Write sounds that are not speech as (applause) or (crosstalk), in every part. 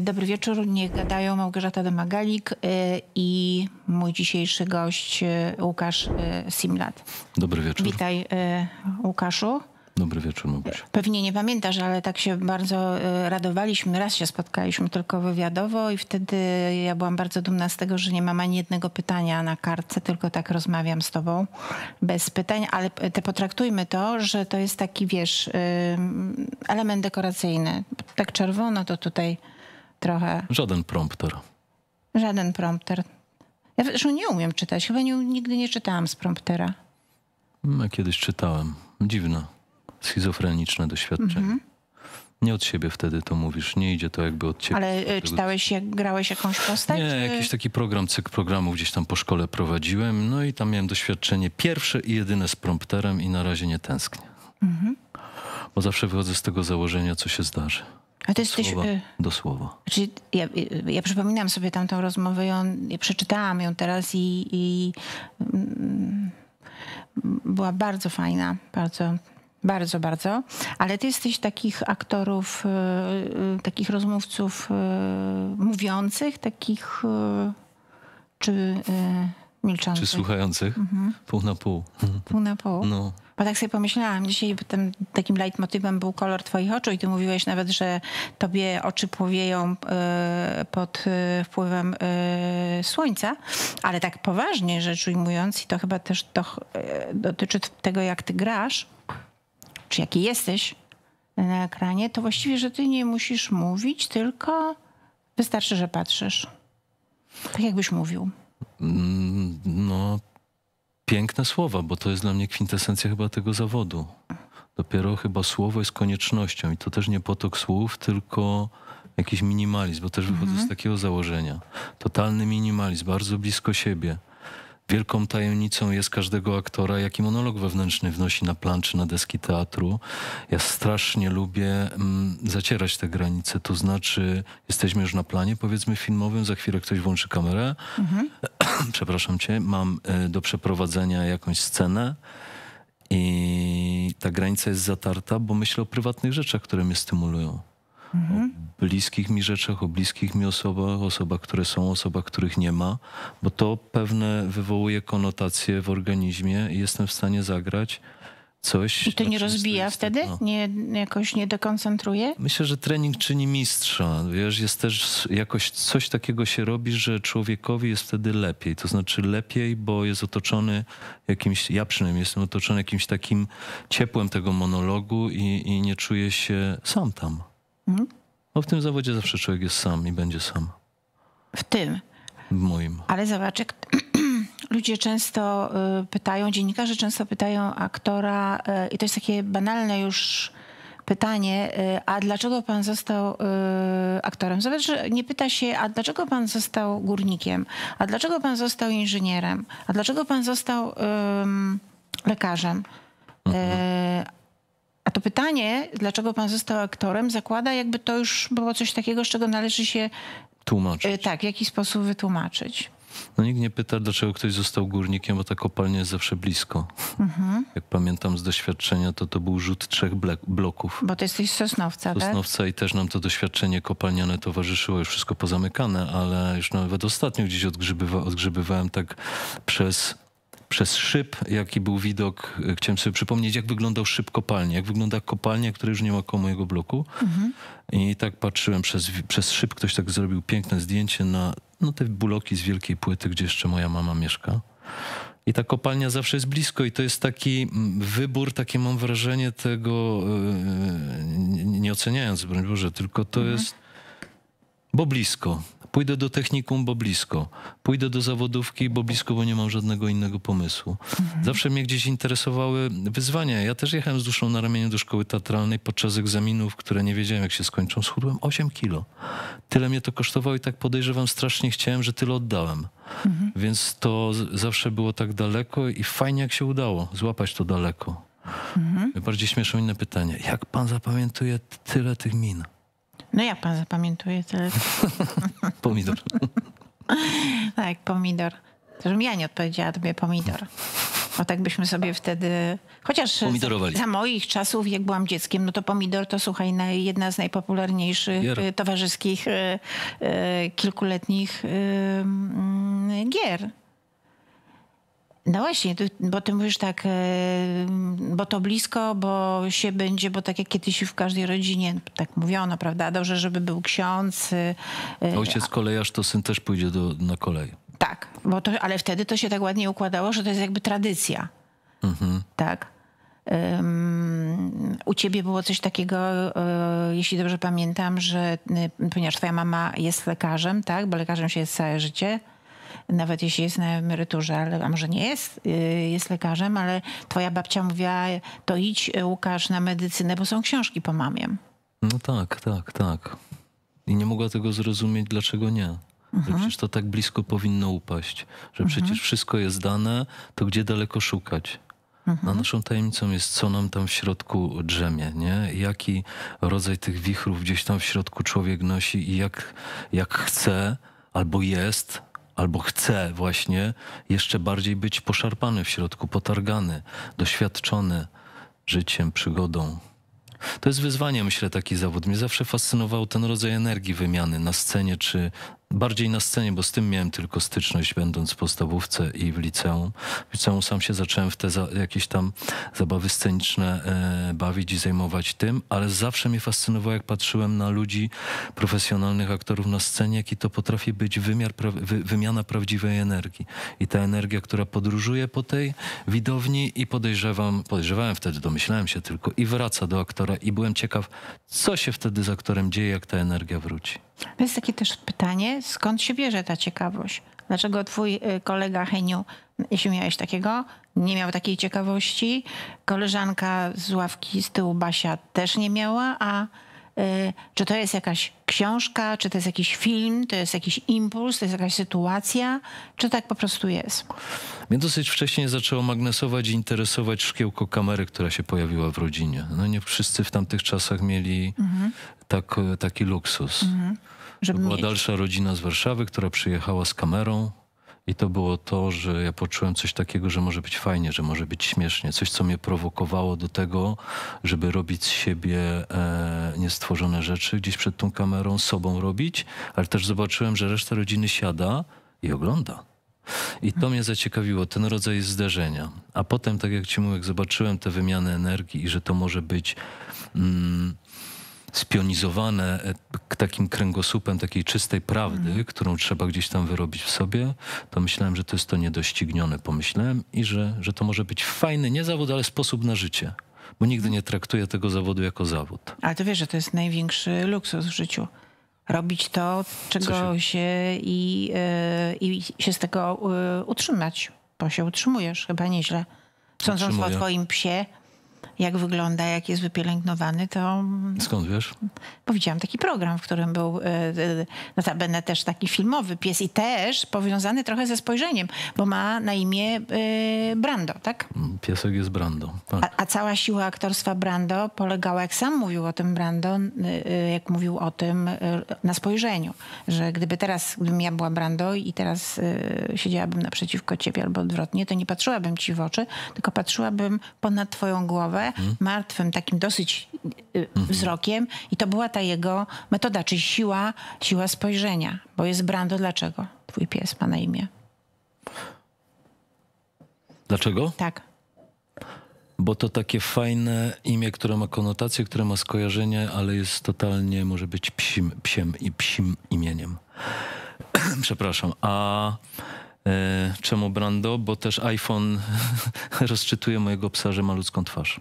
Dobry wieczór, niech gadają Małgorzata Domagalik e, i mój dzisiejszy gość e, Łukasz Simlat. Dobry wieczór. Witaj Łukaszu. Dobry wieczór, Małgosia. Pewnie nie pamiętasz, ale tak się bardzo radowaliśmy. Raz się spotkaliśmy tylko wywiadowo i wtedy ja byłam bardzo dumna z tego, że nie mam ani jednego pytania na kartce, tylko tak rozmawiam z tobą bez pytań, ale te potraktujmy to, że to jest taki, wiesz, element dekoracyjny. Tak czerwono to tutaj trochę. Żaden prompter. Żaden prompter. Ja zresztą nie umiem czytać. Chyba nie, nigdy nie czytałam z promptera. Ja kiedyś czytałem. Dziwne, schizofreniczne doświadczenie. Mhm. Nie od siebie wtedy to mówisz, nie idzie to jakby od ciebie. Ale y, czytałeś, jak grałeś jakąś postać? Nie, czy... jakiś taki program, cykl programów gdzieś tam po szkole prowadziłem, no i tam miałem doświadczenie pierwsze i jedyne z prompterem i na razie nie tęsknię. Mhm. Bo zawsze wychodzę z tego założenia, co się zdarzy. A ty jesteś... Słowa, do słowa. Znaczy, ja, ja przypominam sobie tamtą rozmowę, ją, ja przeczytałam ją teraz i, i mm, była bardzo fajna, bardzo, bardzo, bardzo. Ale ty jesteś takich aktorów, y, y, takich rozmówców y, mówiących, takich czy milczących. Czy słuchających? Mhm. Pół na pół. Pół na pół? No. Bo tak sobie pomyślałam, dzisiaj tym takim leitmotywem był kolor twoich oczu i ty mówiłeś nawet, że tobie oczy płowieją e, pod e, wpływem e, słońca, ale tak poważnie rzecz ujmując i to chyba też to dotyczy tego, jak ty grasz, czy jaki jesteś na ekranie, to właściwie, że ty nie musisz mówić, tylko wystarczy, że patrzysz. Tak jakbyś mówił. Mm, no, piękne słowa, bo to jest dla mnie kwintesencja chyba tego zawodu. Dopiero chyba słowo jest koniecznością i to też nie potok słów, tylko jakiś minimalizm, bo też wychodzę z mhm. takiego założenia. Totalny minimalizm, bardzo blisko siebie wielką tajemnicą jest każdego aktora, jaki monolog wewnętrzny wnosi na plan czy na deski teatru. Ja strasznie lubię mm, zacierać te granice. To znaczy, jesteśmy już na planie, powiedzmy, filmowym, za chwilę ktoś włączy kamerę. Mhm. (clears throat) Przepraszam cię, mam y, do przeprowadzenia jakąś scenę. I ta granica jest zatarta, bo myślę o prywatnych rzeczach, które mnie stymulują. Mhm. O bliskich mi rzeczach, o bliskich mi osobach, osobach, które są, osobach, których nie ma, bo to pewne wywołuje konotacje w organizmie i jestem w stanie zagrać coś. I to nie rozbija wtedy? tylko- Nie, jakoś nie dekoncentruje? Myślę, że trening czyni mistrza. Wiesz, jest też jakoś coś takiego się robi, że człowiekowi jest wtedy lepiej. To znaczy lepiej, bo jest otoczony jakimś, ja przynajmniej jestem otoczony jakimś takim ciepłem tego monologu i, i nie czuję się sam tam. Mhm. Bo w tym zawodzie zawsze człowiek jest sam i będzie sam. W tym. W moim. Ale zobacz, jak (clears throat) ludzie często y, pytają, dziennikarze często pytają aktora, y, i to jest takie banalne już pytanie, y, a dlaczego pan został aktorem? Zobacz, że nie pyta się, a dlaczego pan został górnikiem? A dlaczego pan został inżynierem? A dlaczego pan został ym, lekarzem? Y, a to pytanie, dlaczego pan został aktorem, zakłada, jakby to już było coś takiego, z czego należy się Tłumacz. y, tak w jakiś sposób wytłumaczyć. No nikt nie pyta, dlaczego ktoś został górnikiem, bo ta kopalnia jest zawsze blisko. Jak pamiętam z doświadczenia, to to był rzut trzech bloków. Bo to jesteś z Sosnowca, tak? Sosnowca i też nam to doświadczenie kopalniane towarzyszyło, już wszystko pozamykane, ale już nawet ostatnio gdzieś odgrzybywa, odgrzebywałem tak przez, przez szyb, jaki był widok. Chciałem sobie przypomnieć, jak wyglądał szyb kopalni, jak wygląda kopalnia, która już nie ma koło mojego bloku. I tak patrzyłem przez, przez szyb, ktoś tak zrobił piękne zdjęcie na no, te buloki z wielkiej płyty, gdzie jeszcze moja mama mieszka. I ta kopalnia zawsze jest blisko i to jest taki mm, wybór, takie mam wrażenie tego, yy, nie- nie oceniając, broń Boże, tylko to jest, bo blisko. Pójdę do technikum, bo blisko. Pójdę do zawodówki, bo blisko, bo nie mam żadnego innego pomysłu. Zawsze mnie gdzieś interesowały wyzwania. Ja też jechałem z duszą na ramieniu do szkoły teatralnej podczas egzaminów, które nie wiedziałem, jak się skończą. Schudłem 8 kilo. Tyle mnie to kosztowało i tak podejrzewam, strasznie chciałem, że tyle oddałem. Więc to zawsze było tak daleko i fajnie, jak się udało złapać to daleko. Bardziej śmieszą inne pytanie. Jak pan zapamiętuje tyle tych min? No jak pan zapamiętuje tyle? (laughs) Pomidor. (laughs) tak, pomidor. Żebym ja nie odpowiedziała tobie pomidor. Bo tak byśmy sobie wtedy... Chociaż za, za moich czasów, jak byłam dzieckiem, no to pomidor to słuchaj, na, jedna z najpopularniejszych Gier. e, towarzyskich e, e, kilkuletnich mm, gier. No właśnie, bo ty mówisz tak, e, bo to blisko, bo się będzie, bo tak jak kiedyś w każdej rodzinie tak mówiono, prawda? Dobrze, żeby był ksiądz. e, e, Ojciec kolejarz, to syn też pójdzie do, na kolej. tak, bo to, ale wtedy to się tak ładnie układało, że to jest jakby tradycja. Tak. Ym, u ciebie było coś takiego, y, jeśli dobrze pamiętam, że y, ponieważ twoja mama jest lekarzem, tak, bo lekarzem się jest całe życie, nawet jeśli jest na emeryturze, ale, a może nie jest, y, jest lekarzem, ale twoja babcia mówiła, to idź y, Łukasz na medycynę, bo są książki po mamie. No tak, tak, tak. I nie mogła tego zrozumieć, dlaczego nie. Że przecież to tak blisko powinno upaść, że przecież wszystko jest dane, to gdzie daleko szukać? A naszą tajemnicą jest, co nam tam w środku drzemie, nie? Jaki rodzaj tych wichrów gdzieś tam w środku człowiek nosi i jak, jak chce, albo jest, albo chce właśnie jeszcze bardziej być poszarpany w środku, potargany, doświadczony życiem, przygodą. To jest wyzwanie, myślę, taki zawód. Mnie zawsze fascynował ten rodzaj energii wymiany na scenie, czy bardziej na scenie, bo z tym miałem tylko styczność, będąc w podstawówce i w liceum. W liceum sam się zacząłem w te za, jakieś tam zabawy sceniczne e, bawić i zajmować tym, ale zawsze mnie fascynowało, jak patrzyłem na ludzi, profesjonalnych aktorów na scenie, jaki to potrafi być wymiar, pra, wy, wymiana prawdziwej energii. I ta energia, która podróżuje po tej widowni i podejrzewam, podejrzewałem wtedy, domyślałem się tylko i wraca do aktora i byłem ciekaw, co się wtedy z aktorem dzieje, jak ta energia wróci. To jest takie też pytanie, skąd się bierze ta ciekawość? Dlaczego twój y, kolega Heniu, jeśli miałeś takiego, nie miał takiej ciekawości? Koleżanka z ławki z tyłu Basia też nie miała, a czy to jest jakaś książka, czy to jest jakiś film, to jest jakiś impuls, to jest jakaś sytuacja, czy tak po prostu jest? Mnie dosyć wcześnie zaczęło magnesować i interesować szkiełko kamery, która się pojawiła w rodzinie. No nie wszyscy w tamtych czasach mieli tak, taki luksus. To Żeby była mieć. dalsza rodzina z Warszawy, która przyjechała z kamerą. I to było to, że ja poczułem coś takiego, że może być fajnie, że może być śmiesznie. Coś, co mnie prowokowało do tego, żeby robić z siebie e, niestworzone rzeczy gdzieś przed tą kamerą, sobą robić, ale też zobaczyłem, że reszta rodziny siada i ogląda. I to mnie zaciekawiło, ten rodzaj zderzenia. A potem, tak jak ci mówię, zobaczyłem tę wymianę energii i że to może być mm, spionizowane e, takim kręgosłupem takiej czystej prawdy, Mhm. którą trzeba gdzieś tam wyrobić w sobie, to myślałem, że to jest to niedoścignione, pomyślałem i że, że to może być fajny, nie zawód, ale sposób na życie. Bo nigdy nie traktuję tego zawodu jako zawód. Ale to wiesz, że to jest największy luksus w życiu. Robić to, czego się, i, e, i się z tego e, utrzymać. Bo się utrzymujesz chyba nieźle. Sądząc po twoim psie, jak wygląda, jak jest wypielęgnowany, to Skąd wiesz? Bo widziałam taki program, w którym był e, e, notabene też taki filmowy pies i też powiązany trochę ze spojrzeniem, bo ma na imię e, Brando, tak? Mm, Piesek jest Brando. Tak. A, a cała siła aktorstwa Brando polegała, jak sam mówił o tym Brando, jak mówił o tym na spojrzeniu, że gdyby teraz, gdybym ja była Brando i teraz siedziałabym naprzeciwko ciebie albo odwrotnie, to nie patrzyłabym ci w oczy, tylko patrzyłabym ponad twoją głowę, martwym, takim dosyć y, wzrokiem i to była ta jego metoda, czyli siła, siła spojrzenia, bo jest Brando. Dlaczego twój pies ma na imię? Dlaczego? Tak. Bo to takie fajne imię, które ma konotację, które ma skojarzenie, ale jest totalnie, może być psim, psiem i psim imieniem. (clears throat) Przepraszam. A e, czemu Brando? Bo też iPhone (laughs) rozczytuje mojego psa, że ma ludzką twarz.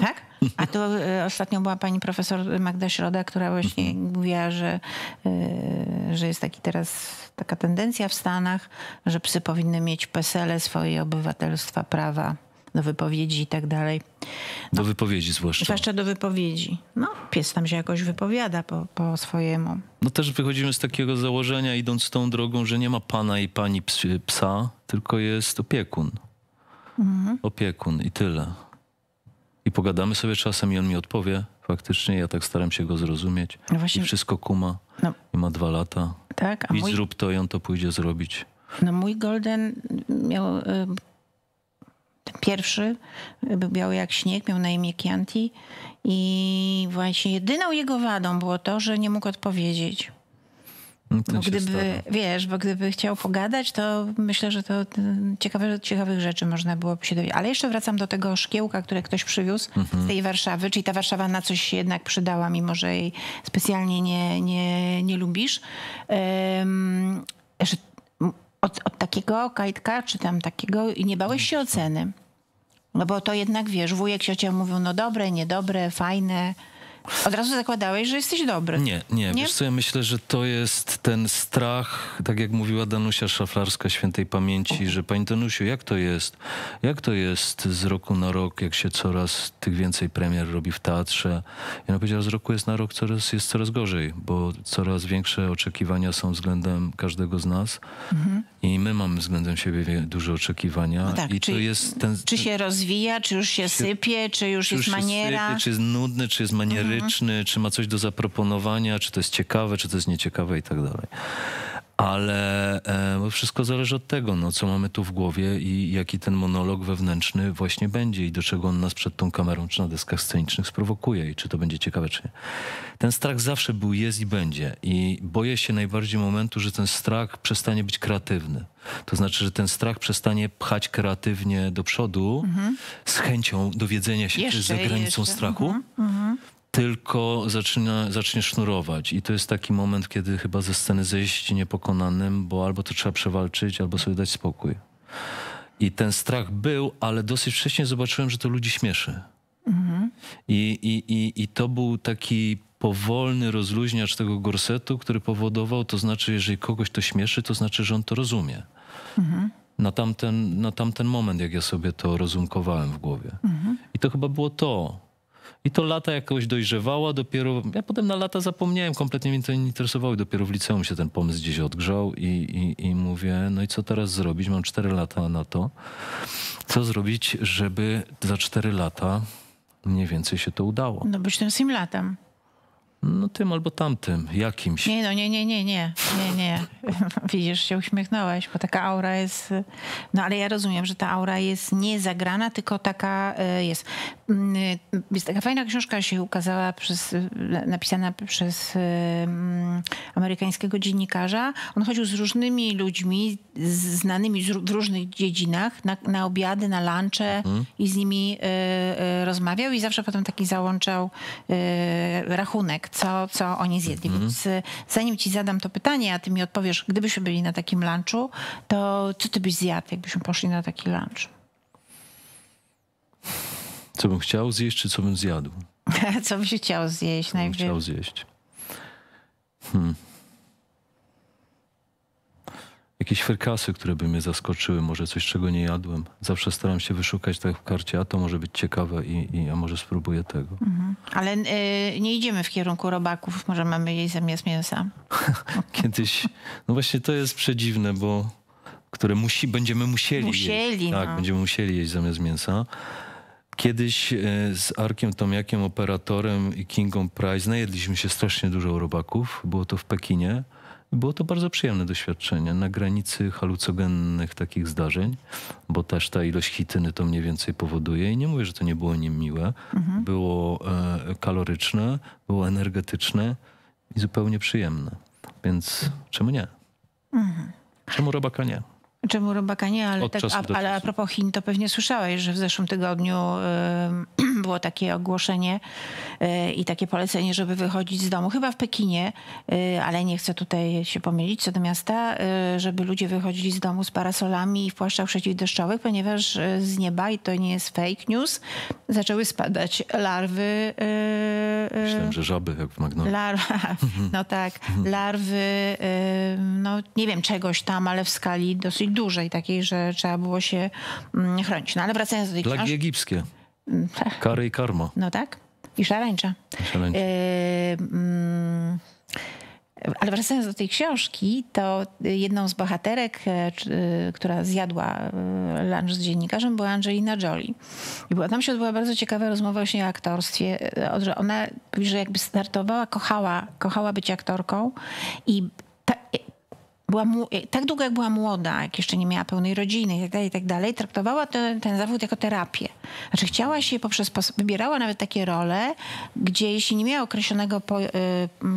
Tak? A tu y, ostatnio była pani profesor Magda Środa, która właśnie mówiła, że, y, że jest taki teraz taka tendencja w Stanach, że psy powinny mieć PESEL, swoje obywatelstwa, prawa do wypowiedzi i tak dalej. Do wypowiedzi zwłaszcza. Zwłaszcza do wypowiedzi. No, pies tam się jakoś wypowiada po, po swojemu. No też wychodzimy z takiego założenia, idąc tą drogą, że nie ma pana i pani ps- psa, tylko jest opiekun. Opiekun i tyle. I pogadamy sobie czasem i on mi odpowie. Faktycznie ja tak staram się go zrozumieć. No właśnie- I wszystko kuma. No, I ma dwa lata. tak? A Idź mój, zrób to i on to pójdzie zrobić. no, mój Golden miał... y, Ten pierwszy był biały jak śnieg, miał na imię Chianti i właśnie jedyną jego wadą było to, że nie mógł odpowiedzieć. Bo się gdyby, wiesz, bo gdyby chciał pogadać, to myślę, że to mm, ciekawe, ciekawych rzeczy można byłoby się dowiedzieć. Ale jeszcze wracam do tego szkiełka, które ktoś przywiózł Mhm. z tej Warszawy, czyli ta Warszawa na coś się jednak przydała, mimo że jej specjalnie nie, nie, nie lubisz. Że od, od takiego kajtka, czy tam takiego, i nie bałeś się oceny. No bo to jednak, wiesz, wujek, ciocia mówią, no dobre, niedobre, fajne. Od razu zakładałeś, że jesteś dobry. Nie, nie, Nie? Wiesz co, ja myślę, że to jest ten strach, tak jak mówiła Danusia Szaflarska świętej pamięci, że pani Danusiu, jak to jest? Jak to jest z roku na rok, jak się coraz tych więcej premier robi w teatrze? I ona powiedziała, z roku jest na rok coraz, jest coraz gorzej, bo coraz większe oczekiwania są względem każdego z nas i my mamy względem siebie duże oczekiwania No tak, i czy- to jest ten... Czy się rozwija, czy już się sypie, czy już czy jest już się maniera. sypie, czy jest nudny, czy jest manieryczny, Mhm. czy ma coś do zaproponowania, czy to jest ciekawe, czy to jest nieciekawe i tak dalej. Ale e, wszystko zależy od tego, no, co mamy tu w głowie i jaki ten monolog wewnętrzny właśnie będzie i do czego on nas przed tą kamerą czy na deskach scenicznych sprowokuje i czy to będzie ciekawe, czy nie. Ten strach zawsze był, jest i będzie. I boję się najbardziej momentu, że ten strach przestanie być kreatywny. To znaczy, że ten strach przestanie pchać kreatywnie do przodu z chęcią dowiedzenia się, co jest za Jeszcze, granicą jeszcze. strachu tylko zaczyna, zacznie sznurować. I to jest taki moment, kiedy chyba ze sceny zejść niepokonanym, bo albo to trzeba przewalczyć, albo sobie dać spokój. I ten strach był, ale dosyć wcześnie zobaczyłem, że to ludzi śmieszy. I, i, i, I to był taki powolny rozluźniacz tego gorsetu, który powodował, to znaczy, jeżeli kogoś to śmieszy, to znaczy, że on to rozumie. Na, tamten, na tamten moment, jak ja sobie to rozumkowałem w głowie. I to chyba było to. I to lata jakoś dojrzewała, dopiero. Ja potem na lata zapomniałem, kompletnie mnie to nie interesowało. i Dopiero w liceum się ten pomysł gdzieś odgrzał i, i, i mówię, no i co teraz zrobić? Mam cztery lata na to. Co zrobić, żeby za cztery lata mniej więcej się to udało? No być tym simulatem. No tym albo tamtym, jakimś. Nie, no nie, nie, nie, nie, nie, nie. (laughs) Widzisz, się uśmiechnąłeś, bo taka aura jest... No ale ja rozumiem, że ta aura jest nie zagrana, tylko taka y, jest. Mm, jest taka fajna książka, się ukazała przez, napisana przez um, amerykańskiego dziennikarza. On chodził z różnymi ludźmi, znanymi w różnych dziedzinach, na, na obiady, na lunche mhm. i z nimi y, y, rozmawiał i zawsze potem taki załączał y, rachunek, co, co oni zjedli. Mhm. Więc zanim ci zadam to pytanie, a ty mi odpowiesz, gdybyśmy byli na takim lunchu, to co ty byś zjadł, jakbyśmy poszli na taki lunch? Co bym chciał zjeść, czy co bym zjadł? (laughs) co byś chciał zjeść co najpierw? chciał zjeść. Hmm. Jakieś frykasy, które by mnie zaskoczyły, może coś, czego nie jadłem. Zawsze staram się wyszukać tak w karcie, a to może być ciekawe i, i a może spróbuję tego. Mhm. Ale y, nie idziemy w kierunku robaków, może mamy jej zamiast mięsa. (laughs) Kiedyś, no właśnie to jest przedziwne, bo które musi, będziemy musieli, musieli jeść. Tak, no. będziemy musieli jeść zamiast mięsa. Kiedyś e, z Arkiem Tomiakiem, operatorem i Kingą Price najedliśmy się strasznie dużo robaków. Było to w Pekinie. Było to bardzo przyjemne doświadczenie na granicy halucogennych takich zdarzeń, bo też ta ilość chityny to mniej więcej powoduje i nie mówię, że to nie było niemiłe. Mhm. Było e, kaloryczne, było energetyczne i zupełnie przyjemne. Więc czemu nie? Mhm. Czemu robaka nie? Czemu robaka nie, ale, tak, a, ale a propos Chin, to pewnie słyszałeś, że w zeszłym tygodniu y, (clears throat) było takie ogłoszenie y, i takie polecenie, żeby wychodzić z domu, chyba w Pekinie, y, ale nie chcę tutaj się pomylić co do miasta, żeby ludzie wychodzili z domu z parasolami i w płaszczach przeciwdeszczowych, ponieważ z nieba, i to nie jest fake news, zaczęły spadać larwy. Myślałem, że żaby, jak w Magnolii. Larwa, (laughs) no tak, larwy, no nie wiem czegoś tam, ale w skali dosyć dużej, takiej, że trzeba było się mm, chronić. No ale wracając do tej Plagi egipskie. Mm, tak. Kary i karma. No tak. I szaleńcza. szaleńcza. Yy, mm, ale wracając do tej książki, to jedną z bohaterek, e, e, która zjadła e, lunch z dziennikarzem, była Angelina Jolie. I była, tam się odbyła bardzo ciekawa rozmowa właśnie o aktorstwie, że ona, że jakby startowała, kochała, kochała być aktorką i była tak długo jak była młoda, jak jeszcze nie miała pełnej rodziny i tak dalej, i tak traktowała ten, ten zawód jako terapię. Znaczy chciała się poprzez, wybierała nawet takie role, gdzie jeśli nie miała określonego po, y,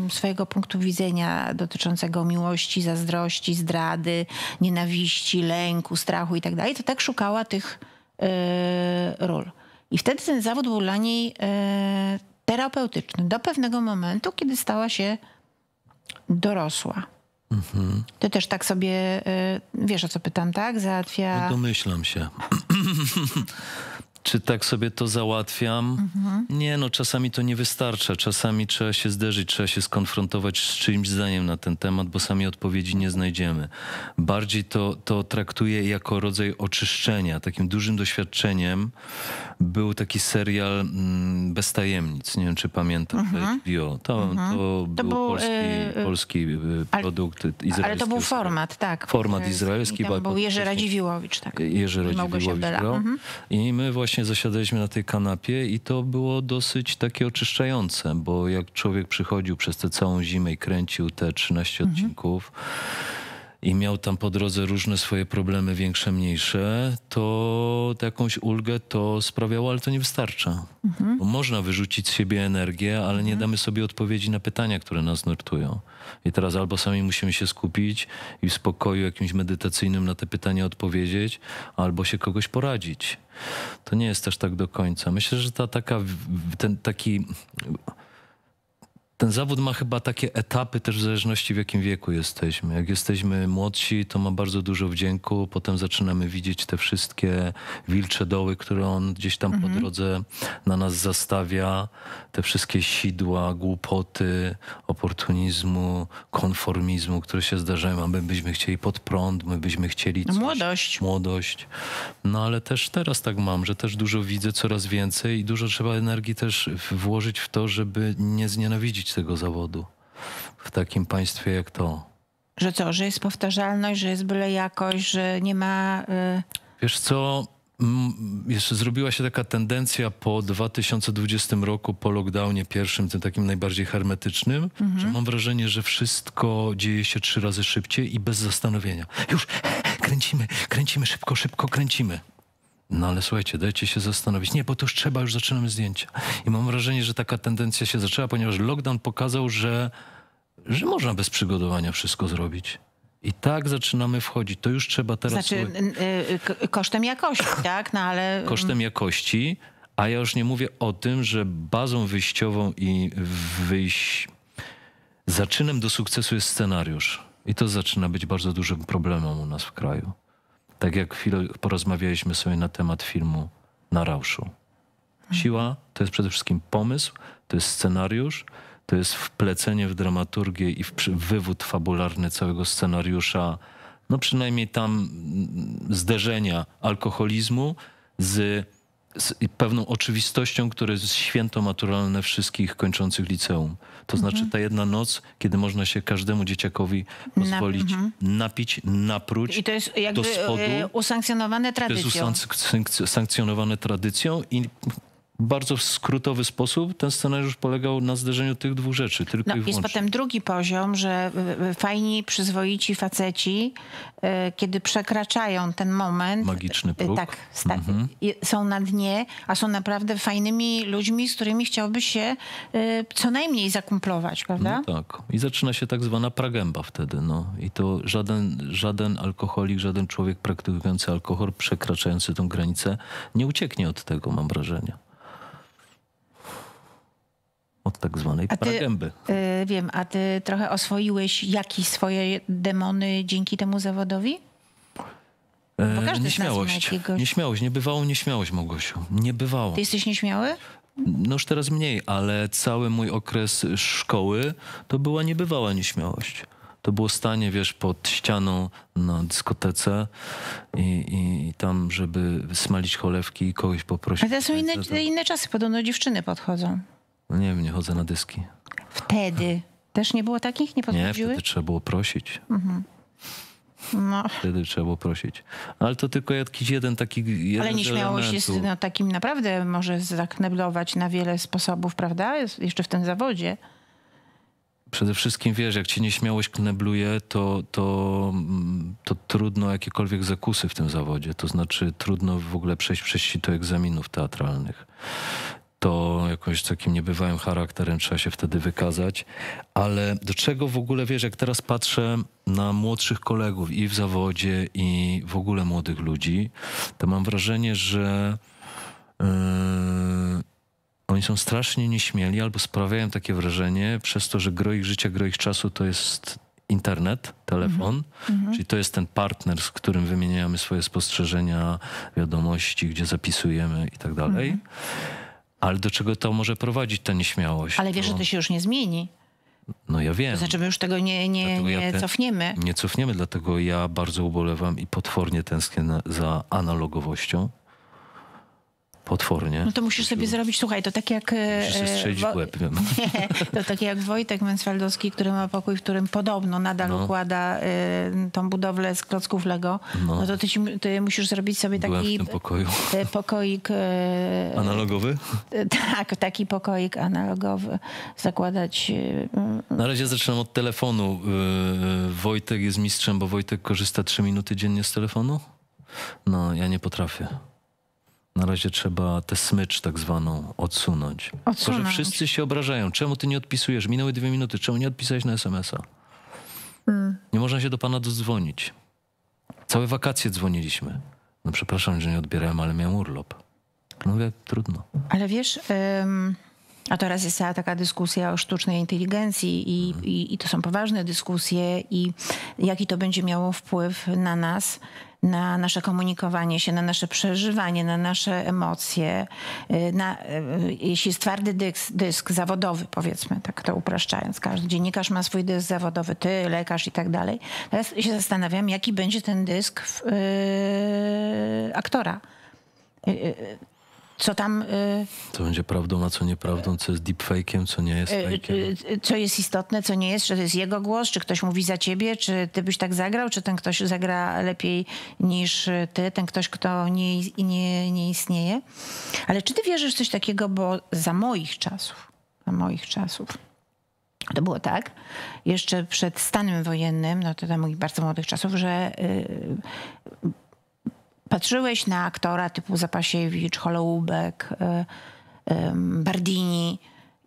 swojego punktu widzenia dotyczącego miłości, zazdrości, zdrady, nienawiści, lęku, strachu i tak to tak szukała tych y, ról. I wtedy ten zawód był dla niej y, terapeutyczny do pewnego momentu, kiedy stała się dorosła. Mhm. Ty też tak sobie, y, wiesz o co pytam, tak? Załatwia... No domyślam się. (laughs) Czy tak sobie to załatwiam? Mhm. Nie, no czasami to nie wystarcza. Czasami trzeba się zderzyć, trzeba się skonfrontować z czyimś zdaniem na ten temat, bo sami odpowiedzi nie znajdziemy. Bardziej to, to traktuję jako rodzaj oczyszczenia. Takim dużym doświadczeniem był taki serial mm, Bez tajemnic. Nie wiem, czy pamiętasz. Mhm. HBO. To, mhm. to, to, był polski, yy, polski produkt izraelski. Ale to był format, tak. Format izraelski. I był Jerzy Radziwiłowicz, tak. Jerzy Radziwiłowicz. Mhm. I my właśnie właśnie zasiadaliśmy na tej kanapie i to było dosyć takie oczyszczające, bo jak człowiek przychodził przez tę całą zimę i kręcił te 13 mhm. odcinków i miał tam po drodze różne swoje problemy, większe, mniejsze, to jakąś ulgę to sprawiało, ale to nie wystarcza. Mhm. Można wyrzucić z siebie energię, ale mhm. nie damy sobie odpowiedzi na pytania, które nas nurtują. I teraz albo sami musimy się skupić i w spokoju jakimś medytacyjnym na te pytania odpowiedzieć, albo się kogoś poradzić. To nie jest też tak do końca. Myślę, że ta taka, ten taki ten zawód ma chyba takie etapy też w zależności w jakim wieku jesteśmy. Jak jesteśmy młodsi, to ma bardzo dużo wdzięku, potem zaczynamy widzieć te wszystkie wilcze doły, które on gdzieś tam mhm. po drodze na nas zastawia, te wszystkie sidła, głupoty, oportunizmu, konformizmu, które się zdarzają, a my byśmy chcieli pod prąd, my byśmy chcieli coś, Młodość. Młodość. No ale też teraz tak mam, że też dużo widzę, coraz więcej i dużo trzeba energii też włożyć w to, żeby nie znienawidzić tego zawodu w takim państwie jak to. Że co, że jest powtarzalność, że jest byle jakość, że nie ma... Y... Wiesz co, jeszcze zrobiła się taka tendencja po 2020 roku, po lockdownie pierwszym, tym takim najbardziej hermetycznym, mhm. że mam wrażenie, że wszystko dzieje się trzy razy szybciej i bez zastanowienia. Już kręcimy, kręcimy, szybko, szybko kręcimy. No ale słuchajcie, dajcie się zastanowić. Nie, bo to już trzeba, już zaczynamy zdjęcia. I mam wrażenie, że taka tendencja się zaczęła, ponieważ lockdown pokazał, że, że można bez przygotowania wszystko zrobić. I tak zaczynamy wchodzić. To już trzeba teraz... Znaczy y, y, kosztem jakości, (laughs) tak? No ale... Kosztem jakości, a ja już nie mówię o tym, że bazą wyjściową i wyjść... Zaczynem do sukcesu jest scenariusz. I to zaczyna być bardzo dużym problemem u nas w kraju. Tak jak chwilę porozmawialiśmy sobie na temat filmu Na Rauszu. Siła to jest przede wszystkim pomysł, to jest scenariusz, to jest wplecenie w dramaturgię i w wywód fabularny całego scenariusza, no przynajmniej tam mm, zderzenia alkoholizmu z, z pewną oczywistością, która jest święto naturalne wszystkich kończących liceum. To znaczy mhm. ta jedna noc, kiedy można się każdemu dzieciakowi pozwolić mhm. napić, napróć I to jest jakby do spodu. E, usankcjonowane tradycją. To jest usankcjonowane tradycją i bardzo skrótowy sposób ten scenariusz polegał na zderzeniu tych dwóch rzeczy, tylko no, i Jest potem drugi poziom, że y, y, fajni, przyzwoici faceci, y, kiedy przekraczają ten moment... Magiczny próg. Tak mhm. są na dnie, a są naprawdę fajnymi ludźmi, z którymi chciałby się co najmniej zakumplować, prawda? No tak. I zaczyna się tak zwana pragęba wtedy. No. I to żaden, żaden alkoholik, żaden człowiek praktykujący alkohol, przekraczający tą granicę, nie ucieknie od tego, mam wrażenie od tak zwanej a ty, pragęby. Y, wiem, a ty trochę oswoiłeś jakieś swoje demony dzięki temu zawodowi? Bo każdy nieśmiałość. Jakiegoś... Nieśmiałość, niebywałą nieśmiałość, Małgosiu. Niebywało. Ty jesteś nieśmiały? No już teraz mniej, ale cały mój okres szkoły to była niebywała nieśmiałość. To było stanie, wiesz, pod ścianą na dyskotece i, i tam, żeby smalić cholewki i kogoś poprosić. Ale to są inne, inne czasy, podobno dziewczyny podchodzą. No nie wiem, nie chodzę na dyski. Wtedy też nie było takich? Nie podchodziły? Nie, wtedy trzeba było prosić. Mhm. No. Wtedy trzeba było prosić. Ale to tylko jakiś jeden taki jeden Ale nieśmiałość jest no, takim naprawdę może zakneblować na wiele sposobów, prawda? Jeszcze w tym zawodzie. Przede wszystkim wiesz, jak cię nieśmiałość knebluje, to, to, mm, to trudno jakiekolwiek zakusy w tym zawodzie. To znaczy trudno w ogóle przejść przez sito egzaminów teatralnych to jakoś takim niebywałym charakterem trzeba się wtedy wykazać. Ale do czego w ogóle wiesz, jak teraz patrzę na młodszych kolegów i w zawodzie, i w ogóle młodych ludzi, to mam wrażenie, że yy, oni są strasznie nieśmieli albo sprawiają takie wrażenie przez to, że gro ich życia, gro ich czasu to jest internet, telefon, mm -hmm. czyli to jest ten partner, z którym wymieniamy swoje spostrzeżenia, wiadomości, gdzie zapisujemy i tak dalej. Mm -hmm. Ale do czego to może prowadzić ta nieśmiałość? Ale wiesz, że to się już nie zmieni. No ja wiem. To znaczy my już tego nie, nie, nie ja te, cofniemy. Nie cofniemy, dlatego ja bardzo ubolewam i potwornie tęsknię na, za analogowością potwornie. No to musisz sobie zrobić, słuchaj, to tak jak... Musisz e, strzelić w łeb. (laughs) Nie, to tak jak Wojtek Mensfaldowski, który ma pokój, w którym podobno nadal no. układa y, tą budowlę z klocków Lego, no, no to ty, ty, musisz zrobić sobie taki... Y, pokoik... Y, analogowy? tak, taki pokoik analogowy. Zakładać... Na razie zaczynam od telefonu. Wojtek jest mistrzem, bo Wojtek korzysta trzy minuty dziennie z telefonu? No, ja nie potrafię. Na razie trzeba tę smycz tak zwaną odsunąć. odsunąć. Tylko, że wszyscy się obrażają. Czemu ty nie odpisujesz? Minęły dwie minuty. Czemu nie odpisałeś na SMS-a? Hmm. Nie można się do pana dodzwonić. Całe wakacje dzwoniliśmy. No przepraszam, że nie odbierałem, ale miałem urlop. No wie, trudno. Ale wiesz... Ym... A teraz jest cała taka dyskusja o sztucznej inteligencji i, hmm. i, i, to są poważne dyskusje i jaki to będzie miało wpływ na nas na nasze komunikowanie się, na nasze przeżywanie, na nasze emocje. Y, na, y, jeśli jest twardy dysk, dysk zawodowy, powiedzmy, tak to upraszczając, każdy dziennikarz ma swój dysk zawodowy, ty, lekarz i tak dalej. Teraz się zastanawiam, jaki będzie ten dysk yy, aktora. Co tam... Co będzie prawdą, a co nieprawdą, co jest deepfake'iem, co nie jest fake'iem. Co jest istotne, co nie jest, czy to jest jego głos, czy ktoś mówi za ciebie, czy ty byś tak zagrał, czy ten ktoś zagra lepiej niż ty, ten ktoś, kto nie, nie, nie istnieje. Ale czy ty wierzysz w coś takiego, bo za moich czasów, za moich czasów, to było tak, jeszcze przed stanem wojennym, no to za moich bardzo młodych czasów, że patrzyłeś na aktora typu Zapasiewicz, Holoubek, y, y, Bardini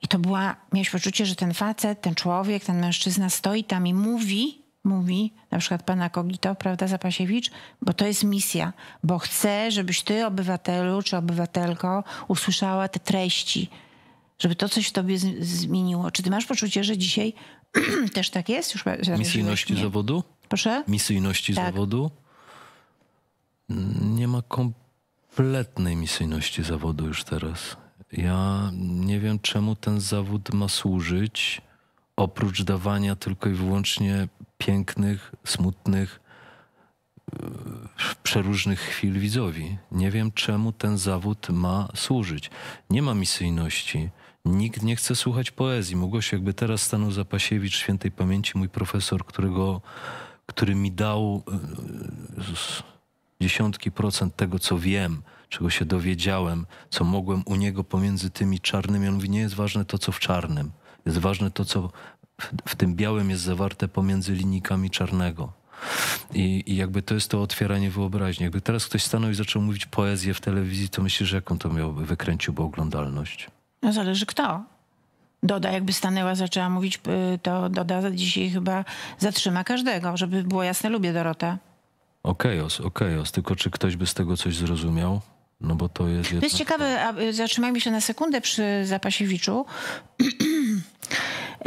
i to była, miałeś poczucie, że ten facet, ten człowiek, ten mężczyzna stoi tam i mówi, mówi, na przykład pana Kogito, prawda, Zapasiewicz, bo to jest misja, bo chcę, żebyś ty, obywatelu czy obywatelko, usłyszała te treści, żeby to coś w tobie zmieniło. Czy ty masz poczucie, że dzisiaj (clears throat) też tak jest? Już Misyjności mnie. zawodu? Proszę? Misyjności Tak. zawodu? Nie ma kompletnej misyjności zawodu już teraz. Ja nie wiem, czemu ten zawód ma służyć, oprócz dawania tylko i wyłącznie pięknych, smutnych, yy, przeróżnych chwil widzowi. Nie wiem, czemu ten zawód ma służyć. Nie ma misyjności. Nikt nie chce słuchać poezji. Mogło jakby teraz stanął Zapasiewicz, świętej pamięci, mój profesor, którego, który mi dał yy, dziesiątki procent tego, co wiem, czego się dowiedziałem, co mogłem u niego pomiędzy tymi czarnymi. On mówi, nie jest ważne to, co w czarnym. Jest ważne to, co w, w tym białym jest zawarte pomiędzy linijkami czarnego. I, I jakby to jest to otwieranie wyobraźni. Jakby teraz ktoś stanął i zaczął mówić poezję w telewizji, to myślisz, jaką to miałoby, wykręciłby oglądalność? No zależy kto. Doda jakby stanęła, zaczęła mówić, y, to Doda dzisiaj chyba zatrzyma każdego, żeby było jasne, lubię Dorotę. Okejos, okejos. Tylko czy ktoś by z tego coś zrozumiał? No bo to jest To jest ciekawe, a, y, zatrzymajmy się na sekundę przy Zapasiewiczu,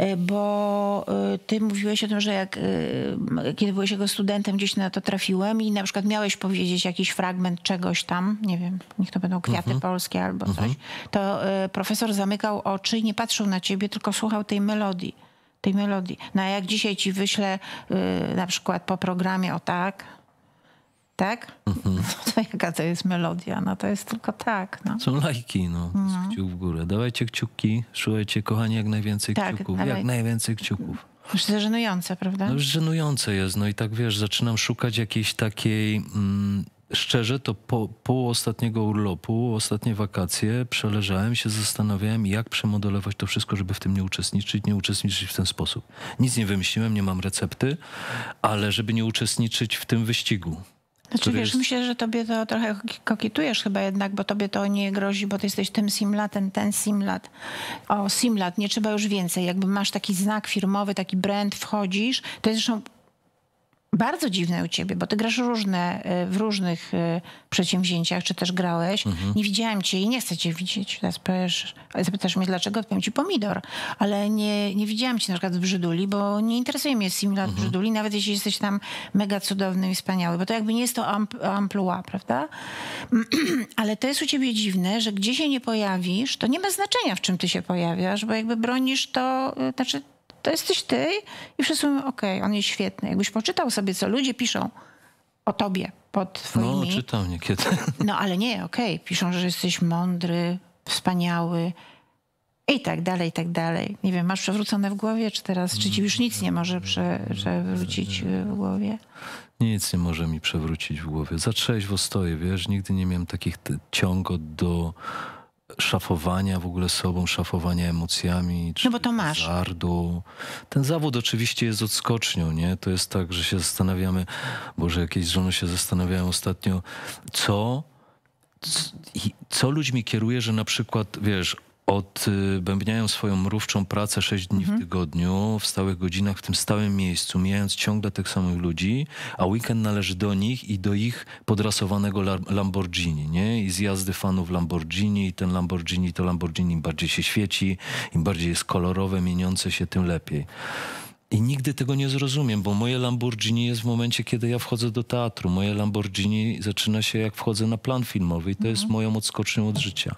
Y, (clears throat) bo y, ty mówiłeś o tym, że jak, y, kiedy byłeś jego studentem, gdzieś na to trafiłem i na przykład miałeś powiedzieć jakiś fragment czegoś tam, nie wiem, niech to będą kwiaty polskie albo coś, to y, profesor zamykał oczy i nie patrzył na ciebie, tylko słuchał tej melodii. Tej melodii. No a jak dzisiaj ci wyślę na przykład po programie o tak, tak? (laughs) No to jaka to jest melodia? No to jest tylko tak. No. Są lajki, no. Z kciuk w górę. Dawajcie kciuki, słuchajcie, kochani, jak najwięcej Tak, kciuków. dawaj. Jak najwięcej kciuków. Już to żenujące, prawda? No już żenujące jest, no i tak wiesz, zaczynam szukać jakiejś takiej... Mm, szczerze, to po, po ostatniego urlopu, ostatnie wakacje, przeleżałem się, zastanawiałem, jak przemodelować to wszystko, żeby w tym nie uczestniczyć, nie uczestniczyć w ten sposób. Nic nie wymyśliłem, nie mam recepty, ale żeby nie uczestniczyć w tym wyścigu. Znaczy wiesz, jest- myślę, że tobie to trochę kokietujesz chyba jednak, bo tobie to nie grozi, bo ty jesteś tym simlatem, ten simlat. O, simlat, nie trzeba już więcej. Jakby masz taki znak firmowy, taki brand, wchodzisz, to jest zresztą bardzo dziwne u ciebie, bo ty grasz różne, y, w różnych y, przedsięwzięciach, czy też grałeś. Nie widziałem cię i nie chcę cię widzieć. Teraz powiesz, zapytasz mnie dlaczego, odpowiem ci pomidor. Ale nie, nie widziałam cię na przykład w Brzyduli, bo nie interesuje mnie simulat Brzyduli, nawet jeśli jesteś tam mega cudowny i wspaniały, bo to jakby nie jest to ampl- amplua, prawda? (clears throat) Ale to jest u ciebie dziwne, że gdzie się nie pojawisz, to nie ma znaczenia, w czym ty się pojawiasz, bo jakby bronisz to, y, znaczy to jesteś ty i wszyscy mówią, okej, on jest świetny. Jakbyś poczytał sobie, co ludzie piszą o tobie pod No, twoimi... czytam niekiedy. (laughs) No ale nie, okej, piszą, że jesteś mądry, wspaniały i tak dalej, i tak dalej. Nie wiem, masz przewrócone w głowie, czy teraz, czy ci już nic nie może prze, przewrócić w głowie? Nic nie może mi przewrócić w głowie. Za trzeźwo stoję, wiesz, nigdy nie miałem takich ciągot do szafowania w ogóle sobą, szafowania emocjami. Czy No bo to masz. Hazardu. Ten zawód oczywiście jest odskocznią, nie? To jest tak, że się zastanawiamy, Boże, jakieś żony się zastanawiają ostatnio, co, co ludźmi kieruje, że na przykład, wiesz, odbębniają swoją mrówczą pracę 6 dni Mhm. w tygodniu, w stałych godzinach, w tym stałym miejscu, mijając ciągle tych samych ludzi, a weekend należy do nich i do ich podrasowanego Lamborghini, nie? I z jazdy fanów Lamborghini i ten Lamborghini to Lamborghini im bardziej się świeci, im bardziej jest kolorowe, mieniące się, tym lepiej. I nigdy tego nie zrozumiem, bo moje Lamborghini jest w momencie, kiedy ja wchodzę do teatru. Moje Lamborghini zaczyna się jak wchodzę na plan filmowy i to jest moją odskocznią od życia.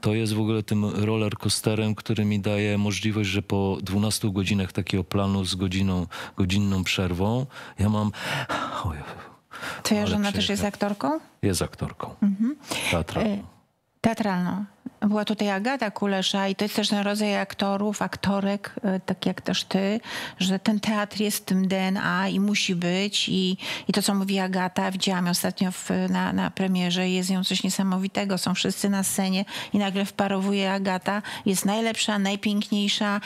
To jest w ogóle tym roller coasterem, który mi daje możliwość, że po 12 godzinach takiego planu z godziną, godzinną przerwą, ja mam... Oj, Twoja żona też jest aktorką? jest aktorką. Mhm. Teatralną. Teatralną. Była tutaj Agata Kulesza i to jest też ten rodzaj aktorów, aktorek, e, tak jak też ty, że ten teatr jest tym DNA i musi być i, i to, co mówi Agata, widziałam ją ostatnio w, na, na premierze, jest ją coś niesamowitego, są wszyscy na scenie i nagle wparowuje Agata, jest najlepsza, najpiękniejsza,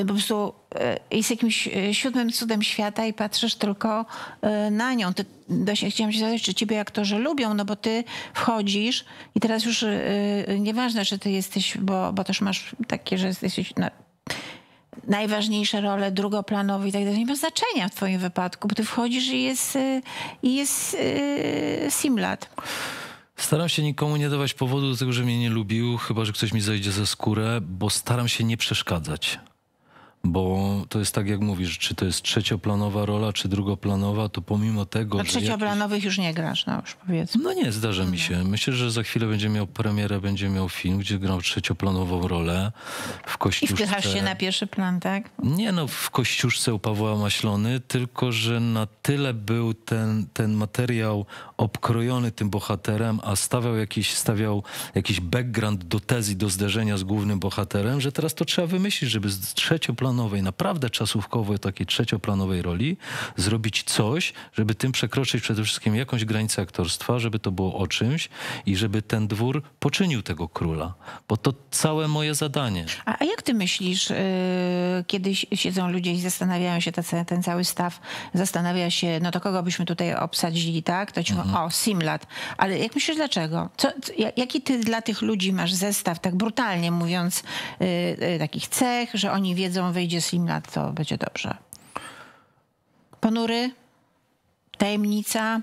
po prostu y, jest jakimś y, siódmym cudem świata i patrzysz tylko na nią. Ty, chciałam się zapytać, czy ciebie aktorzy lubią, no bo ty wchodzisz i teraz już nieważne, czy ty jesteś, bo, bo też masz takie, że jesteś na, najważniejsze role drugoplanowe i tak dalej. Nie ma znaczenia w twoim wypadku, bo ty wchodzisz i jest, i jest simlat. Staram się nikomu nie dawać powodu do tego, że mnie nie lubił, chyba że ktoś mi zejdzie ze skórę, bo staram się nie przeszkadzać. Bo to jest tak, jak mówisz, czy to jest trzecioplanowa rola, czy drugoplanowa, to pomimo tego, no, że... trzecioplanowych jakiś... już nie grasz, no już powiedzmy. No nie, zdarza mi się. Myślę, że za chwilę będzie miał premierę, będzie miał film, gdzie grał trzecioplanową rolę w Kościuszce. I wpychasz się na pierwszy plan, tak? Nie, no w Kościuszce u Pawła Maślony, tylko że na tyle był ten, ten materiał obkrojony tym bohaterem, a stawiał jakiś, stawiał jakiś background do tezy, do zderzenia z głównym bohaterem, że teraz to trzeba wymyślić, żeby z trzecioplanowej trzecioplanowej, naprawdę czasówkowej, takiej trzecioplanowej roli, zrobić coś, żeby tym przekroczyć przede wszystkim jakąś granicę aktorstwa, żeby to było o czymś i żeby ten dwór poczynił tego króla. Bo to całe moje zadanie. A, a jak ty myślisz, yy, kiedy siedzą ludzie i zastanawiają się, ten cały staw zastanawia się, no to kogo byśmy tutaj obsadzili, tak? To ci mhm. o, Simlat. Ale jak myślisz, dlaczego? Co, jaki ty dla tych ludzi masz zestaw, tak brutalnie mówiąc, yy, yy, takich cech, że oni wiedzą, wyjdzie Simlat, to będzie dobrze. Ponury? Tajemnica?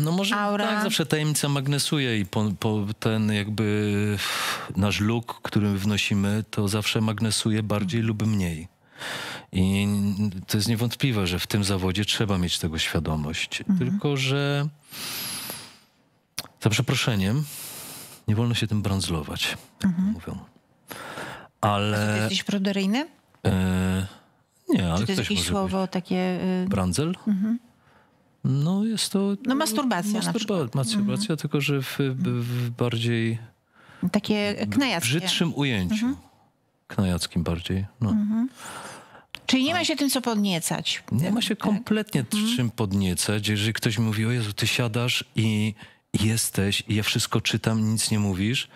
No może Aura. tak, zawsze tajemnica magnesuje i po, po ten jakby nasz luk, który wnosimy, to zawsze magnesuje bardziej lub mniej. I to jest niewątpliwe, że w tym zawodzie trzeba mieć tego świadomość. Mhm. Tylko, że za przeproszeniem nie wolno się tym brandzlować, mhm. mówią. Ale... Ty jesteś proderyjny? E, nie, ale Czy to jest jakieś słowo być. takie... Y... Brandzel? Mhm. No jest to... No masturbacja masturba, Masturbacja, mhm. tylko że w, w, bardziej... Takie knajackie. W brzydszym ujęciu. Mhm. Knajackim bardziej, no. Mhm. Czyli nie ma się tym co podniecać. Nie ma się tak? kompletnie mhm. czym podniecać. Jeżeli ktoś mi mówi, o Jezu, ty siadasz i jesteś i ja wszystko czytam, nic nie mówisz,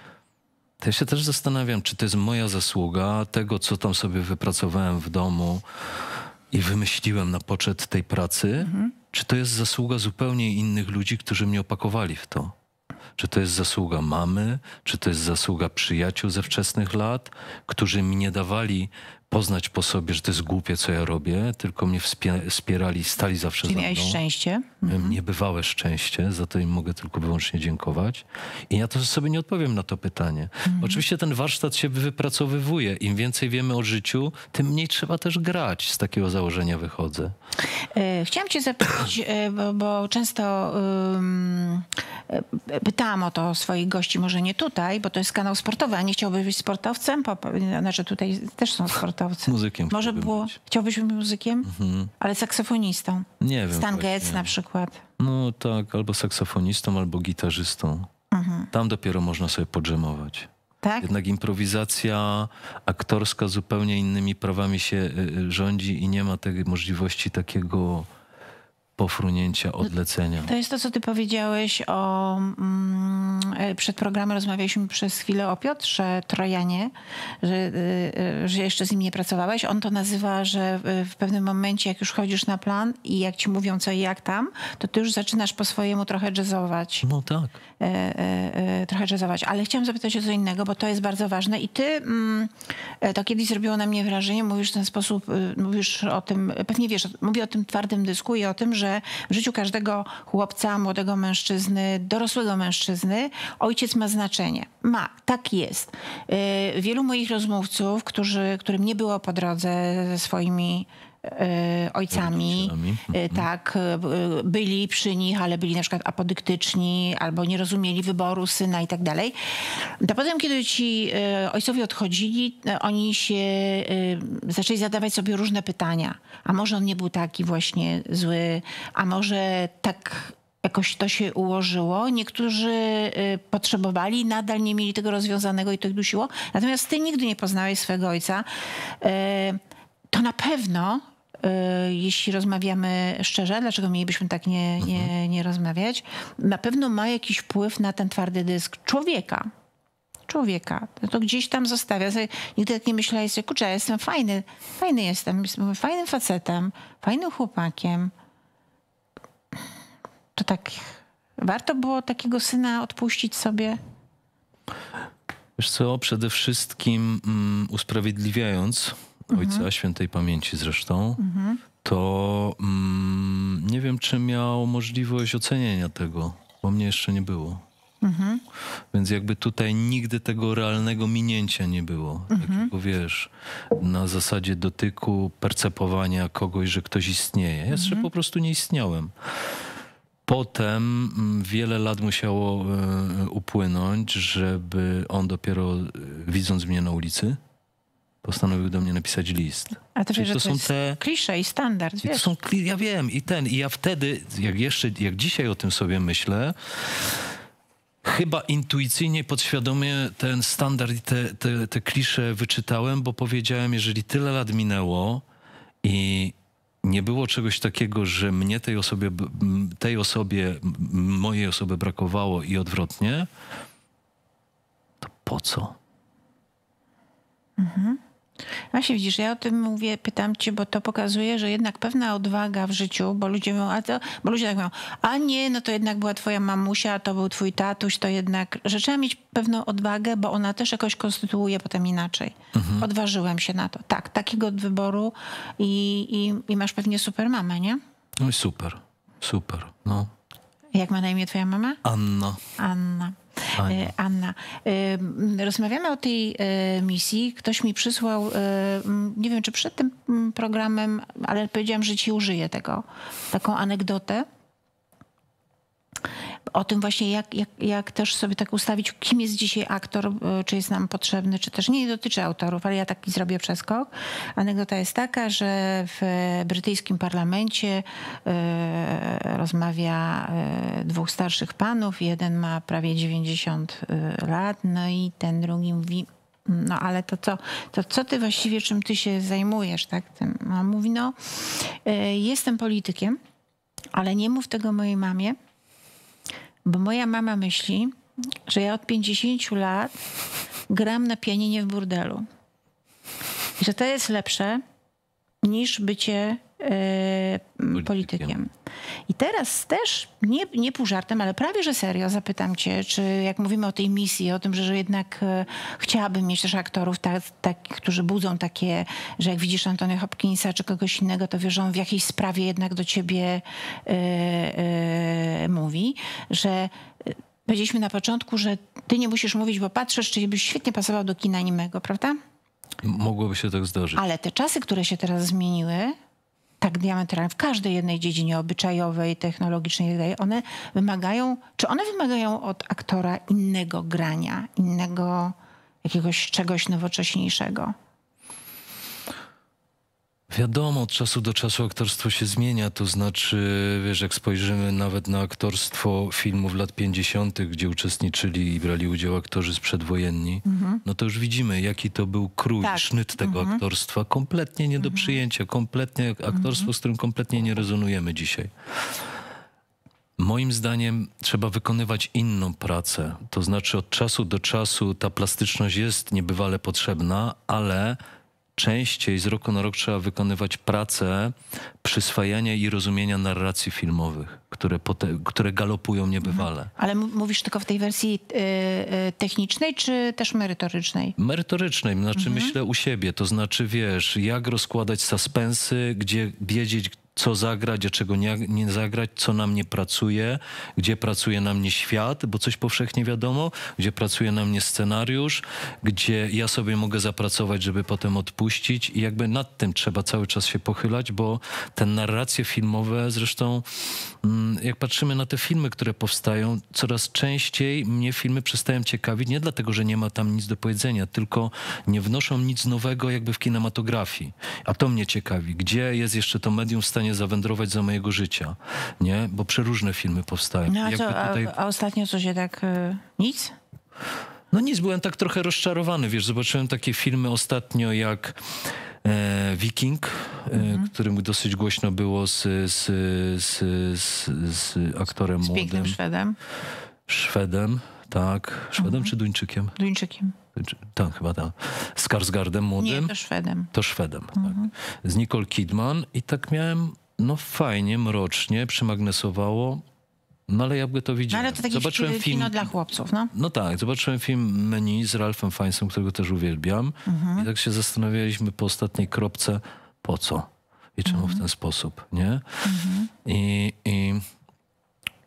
to ja się też zastanawiam, czy to jest moja zasługa tego, co tam sobie wypracowałem w domu i wymyśliłem na poczet tej pracy, mhm. czy to jest zasługa zupełnie innych ludzi, którzy mnie opakowali w to. Czy to jest zasługa mamy, czy to jest zasługa przyjaciół ze wczesnych lat, którzy mi nie dawali poznać po sobie, że to jest głupie, co ja robię, tylko mnie wspierali, stali zawsze Czyli za mną. miałeś szczęście? Mhm. Niebywałe szczęście, za to im mogę tylko wyłącznie dziękować. I ja to sobie nie odpowiem na to pytanie. Mhm. Oczywiście ten warsztat się wypracowywuje. Im więcej wiemy o życiu, tym mniej trzeba też grać. Z takiego założenia wychodzę. E, chciałam cię zapytać, e, bo, bo często um, pytałam o to swoich gości, może nie tutaj, bo to jest kanał sportowy, a nie chciałbyś być sportowcem? Znaczy tutaj też są sportowcy kształcę. Muzykiem. Może było. Być. Chciałbyś być muzykiem? Mhm. Ale saksofonistą. Nie wiem. Stan Getz na przykład. No tak, albo saksofonistą, albo gitarzystą. Mhm. Tam dopiero można sobie podrzemować. Tak? Jednak improwizacja aktorska zupełnie innymi prawami się y, y, rządzi i nie ma tej możliwości takiego pofrunięcia, no, odlecenia. To jest to, co ty powiedziałeś o... Mm, e, przed programem rozmawialiśmy przez chwilę o Piotrze Trojanie, że, e, e, że jeszcze z nim nie pracowałeś. On to nazywa, że w pewnym momencie, jak już chodzisz na plan i jak ci mówią co i jak tam, to ty już zaczynasz po swojemu trochę jazzować. No tak. Trochę jazzować. Ale chciałam zapytać o co innego, bo to jest bardzo ważne. I ty, mm, to kiedyś zrobiło na mnie wrażenie, mówisz w ten sposób, mówisz o tym, pewnie wiesz, mówię o tym twardym dysku i o tym, że w życiu każdego chłopca, młodego mężczyzny, dorosłego mężczyzny ojciec ma znaczenie. Ma, tak jest. Wielu moich rozmówców, którzy, którym nie było po drodze ze swoimi ojcami, y, mhm. tak, byli przy nich, ale byli na przykład apodyktyczni albo nie rozumieli wyboru syna i tak dalej. To potem, kiedy ci ojcowie odchodzili, oni się zaczęli zadawać sobie różne pytania. A może on nie był taki właśnie zły, a może tak jakoś to się ułożyło. Niektórzy potrzebowali, nadal nie mieli tego rozwiązanego i to ich dusiło. Natomiast ty nigdy nie poznałeś swojego ojca. To na pewno jeśli rozmawiamy szczerze, dlaczego mielibyśmy tak nie, nie, mhm. nie rozmawiać, na pewno ma jakiś wpływ na ten twardy dysk człowieka człowieka. To gdzieś tam zostawia. Nigdy tak nie myślałeś sobie, kurczę, ja jestem fajny, fajny jestem, jestem fajnym facetem, fajnym chłopakiem. To tak, warto było takiego syna odpuścić sobie? Wiesz co, przede wszystkim um, usprawiedliwiając mhm. ojca świętej pamięci zresztą, mhm. to um, nie wiem, czy miał możliwość ocenienia tego, bo mnie jeszcze nie było. Mhm. Więc jakby tutaj nigdy tego realnego minięcia nie było. Mhm. Takiego, wiesz, na zasadzie dotyku, percepowania kogoś, że ktoś istnieje. Ja jeszcze mhm. po prostu nie istniałem. Potem mm, wiele lat musiało e, upłynąć, żeby on dopiero e, widząc mnie na ulicy, postanowił do mnie napisać list. A to, wiesz, to, to są te klisze i standard, wiesz. To są, ja wiem i ten i ja wtedy, jak jeszcze, jak dzisiaj o tym sobie myślę, chyba intuicyjnie, podświadomie ten standard i te, te, te klisze wyczytałem, bo powiedziałem, jeżeli tyle lat minęło i nie było czegoś takiego, że mnie tej osobie, tej osobie, mojej osoby brakowało i odwrotnie, to po co? Mhm. Właśnie widzisz, ja o tym mówię, pytam cię, bo to pokazuje, że jednak pewna odwaga w życiu, bo ludzie mówią, a to, bo ludzie tak mówią, a nie, no to jednak była twoja mamusia, to był twój tatuś, to jednak, że trzeba mieć pewną odwagę, bo ona też jakoś konstytuuje potem inaczej. Mhm. Odważyłem się na to. Tak, takiego wyboru i, i, i masz pewnie super mamę, nie? No i super, super, no. Jak ma na imię twoja mama? Anna. Anna. Ania. Anna. E, rozmawiamy o tej e, misji. Ktoś mi przysłał, e, nie wiem czy przed tym programem, ale powiedziałam, że ci użyję tego, taką anegdotę o tym właśnie, jak, jak, jak też sobie tak ustawić, kim jest dzisiaj aktor, e, czy jest nam potrzebny, czy też nie dotyczy autorów, ale ja taki zrobię przeskok. Anegdota jest taka, że w brytyjskim parlamencie y, rozmawia y, dwóch starszych panów. Jeden ma prawie 90 lat, no i ten drugi mówi, no ale to co, to co ty właściwie, czym ty się zajmujesz, tak? Mówi, no jestem politykiem, ale nie mów tego mojej mamie, bo moja mama myśli, że ja od 50 lat gram na pianinie w burdelu. I że to jest lepsze niż bycie politykiem. politykiem. I teraz też, nie, nie pół żartem, ale prawie że serio zapytam cię, czy jak mówimy o tej misji, o tym, że, że jednak e, chciałabym mieć też aktorów, tak, tak, którzy budzą takie, że jak widzisz Antony Hopkinsa czy kogoś innego, to on w jakiejś sprawie jednak do ciebie e, e, mówi, że e, powiedzieliśmy na początku, że ty nie musisz mówić, bo patrzysz, czy byś świetnie pasował do kina animego, prawda? Mogłoby się tak zdarzyć. Ale te czasy, które się teraz zmieniły, tak diametralnie w każdej jednej dziedzinie obyczajowej, technologicznej, one wymagają, czy one wymagają od aktora innego grania, innego jakiegoś czegoś nowocześniejszego? Wiadomo, od czasu do czasu aktorstwo się zmienia, to znaczy, wiesz, jak spojrzymy nawet na aktorstwo filmów lat 50., gdzie uczestniczyli i brali udział aktorzy przedwojenni, mhm. no to już widzimy, jaki to był krój, tak. sznyt tego mhm. aktorstwa. Kompletnie nie do mhm. przyjęcia, kompletnie aktorstwo, z którym kompletnie nie rezonujemy dzisiaj. Moim zdaniem trzeba wykonywać inną pracę. To znaczy, od czasu do czasu ta plastyczność jest niebywale potrzebna, ale częściej z roku na rok trzeba wykonywać pracę przyswajania i rozumienia narracji filmowych, które, które galopują niebywale. Mhm. Ale mówisz tylko w tej wersji y, y, technicznej, czy też merytorycznej? Merytorycznej, znaczy mhm. myślę u siebie, to znaczy wiesz, jak rozkładać suspensy, gdzie wiedzieć, co zagrać, a czego nie, nie zagrać, co nam nie pracuje, gdzie pracuje na mnie świat, bo coś powszechnie wiadomo, gdzie pracuje na mnie scenariusz, gdzie ja sobie mogę zapracować, żeby potem odpuścić i jakby nad tym trzeba cały czas się pochylać, bo te narracje filmowe, zresztą mm, jak patrzymy na te filmy, które powstają, coraz częściej mnie filmy przestają ciekawić, nie dlatego, że nie ma tam nic do powiedzenia, tylko nie wnoszą nic nowego jakby w kinematografii. A to mnie ciekawi. Gdzie jest jeszcze to medium w stanie stanie zawędrować za mojego życia, nie? Bo przeróżne filmy powstają. No a, co, tutaj... a, a ostatnio co się tak... Y, nic? No nic, byłem tak trochę rozczarowany, wiesz, zobaczyłem takie filmy ostatnio jak e, Viking, e, mhm. którym dosyć głośno było z, z, z, z, z aktorem z młodym. Szwedem. Szwedem tak. Szwedem czy Duńczykiem? Duńczykiem. Duńczy- Tak, chyba tak. Z Skarsgardem Nie, młodym. to Szwedem. To Szwedem, tak. Z Nicole Kidman i tak miałem, no fajnie, mrocznie, przymagnesowało, no ale jakby to No widziałem. ale to takie Zobaczyłem film... film, kino dla chłopców, no. no tak, zobaczyłem film Menu z Ralphem Fiennesem, którego też uwielbiam i tak się zastanawialiśmy po ostatniej kropce, po co i czemu w ten sposób, nie? I, i,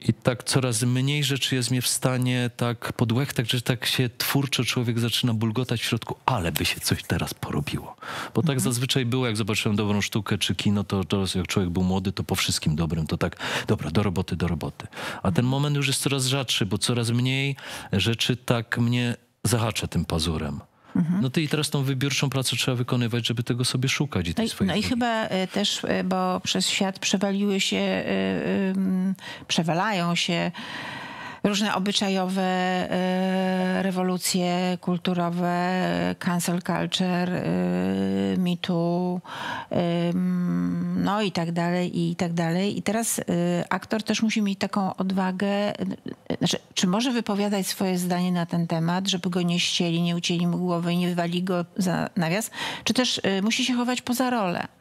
I tak coraz mniej rzeczy jest mnie w stanie tak podłechtać, że tak się twórczo człowiek zaczyna bulgotać w środku, ale by się coś teraz porobiło. Bo tak zazwyczaj było, jak zobaczyłem dobrą sztukę czy kino, to, to jak człowiek był młody, to po wszystkim dobrym, to tak, dobra, do roboty, do roboty. A ten moment już jest coraz rzadszy, bo coraz mniej rzeczy tak mnie zahacza tym pazurem. No to i teraz tą wybiórczą pracę trzeba wykonywać, żeby tego sobie szukać i No tej i, swojej no i drogi. chyba y, też, y, bo przez świat przewaliły się, y, przewalają się różne obyczajowe y, rewolucje kulturowe, cancel culture, Me Too, y, no i tak dalej, i tak dalej. I teraz aktor też musi mieć taką odwagę, znaczy, czy może wypowiadać swoje zdanie na ten temat, żeby go nie ścieli, nie ucięli mu głowy i nie wywali go za nawias, czy też musi się chować poza rolę.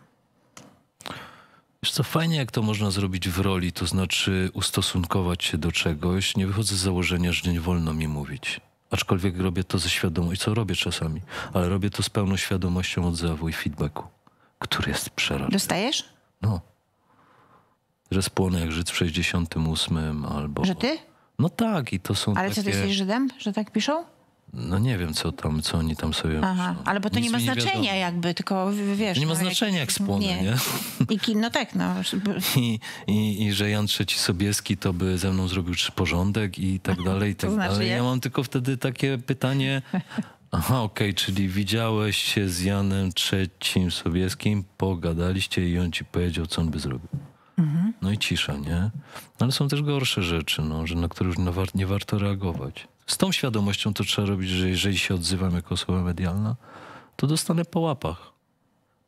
Wiesz co, fajnie jak to można zrobić w roli, to znaczy ustosunkować się do czegoś. Nie wychodzę z założenia, że nie wolno mi mówić. Aczkolwiek robię to ze świadomością, co robię czasami, ale robię to z pełną świadomością odzewu i feedbacku, który jest przerażający. Dostajesz? No. Że spłonę jak Żyd w 68 albo... Że ty? No tak, i to są Ale co, ty takie... jesteś Żydem, że tak piszą? No nie wiem, co tam, co oni tam sobie Aha, myślą. ale bo to nie ma znaczenia wiadomo. jakby, tylko wiesz... Nie ma no, znaczenia, jak spłonę, nie? I ki- no tak, no. (laughs) I, i, I że Jan III Sobieski to by ze mną zrobił porządek i tak (laughs) dalej, i tak znaczy dalej. jak? Ja mam tylko wtedy takie pytanie. Aha, okej, czyli widziałeś się z Janem III Sobieskim, pogadaliście i on ci powiedział, co on by zrobił. Mhm. No i cisza, nie? No Ale są też gorsze rzeczy, no, że na które już nie, nie warto reagować. Z tą świadomością to trzeba robić, że jeżeli się odzywam jako osoba medialna, to dostanę po łapach.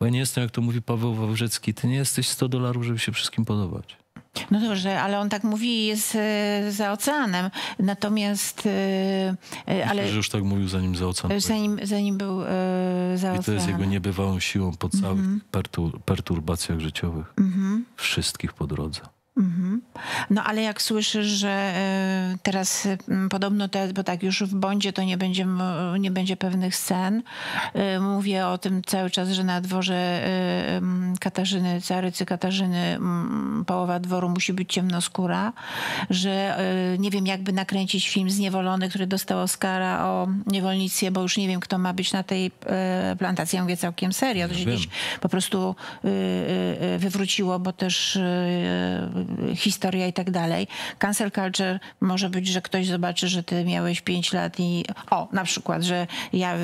Bo ja nie jestem, jak to mówi Paweł Wawrzecki, ty nie jesteś 100 dolarów, żeby się wszystkim podobać. No dobrze, ale on tak mówi jest e, za oceanem. Natomiast, e, e, ale Myślę, że już tak mówił zanim za ocean. zanim, zanim był e, za I to jest jego oceanem. niebywałą siłą po całych Mhm. pertur- perturbacjach życiowych. Wszystkich po drodze. No ale jak słyszysz, że e, teraz e, podobno, te, bo tak już w Bondzie to nie będzie, nie będzie pewnych scen. E, Mówię o tym cały czas, że na dworze Katarzyny, carycy Katarzyny połowa dworu musi być ciemnoskóra, że nie wiem jakby nakręcić film Zniewolony, który dostał Oscara o niewolnictwie, bo już nie wiem kto ma być na tej plantacji. Ja mówię całkiem serio. To się gdzieś po prostu y, y, y, wywróciło, bo też historia i tak dalej. Cancel culture może być, że ktoś zobaczy, że ty miałeś 5 lat i o, na przykład, że ja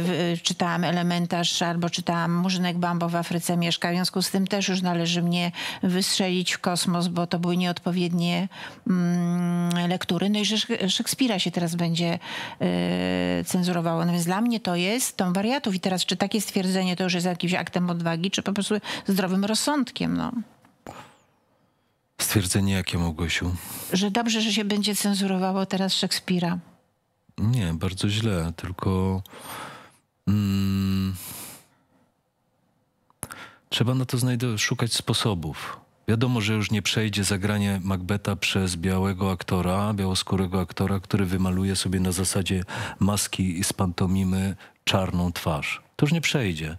czytałam elementarz albo czytałam Murzynek Bambo w Afryce mieszka, w związku z tym też już należy mnie wystrzelić w kosmos, bo to były nieodpowiednie mm, lektury. No i że Szek- Szekspira się teraz będzie y, cenzurowało. No więc dla mnie to jest tą wariatów. I teraz, czy takie stwierdzenie to już jest jakimś aktem odwagi, czy po prostu zdrowym rozsądkiem, no. Stwierdzenie jakie, Małgosiu? Że dobrze, że się będzie cenzurowało teraz Szekspira. Nie, bardzo źle, tylko mm, trzeba na to szukać sposobów. Wiadomo, że już nie przejdzie zagranie Macbeta przez białego aktora, białoskórego aktora, który wymaluje sobie na zasadzie maski i z pantomimy czarną twarz. To już nie przejdzie.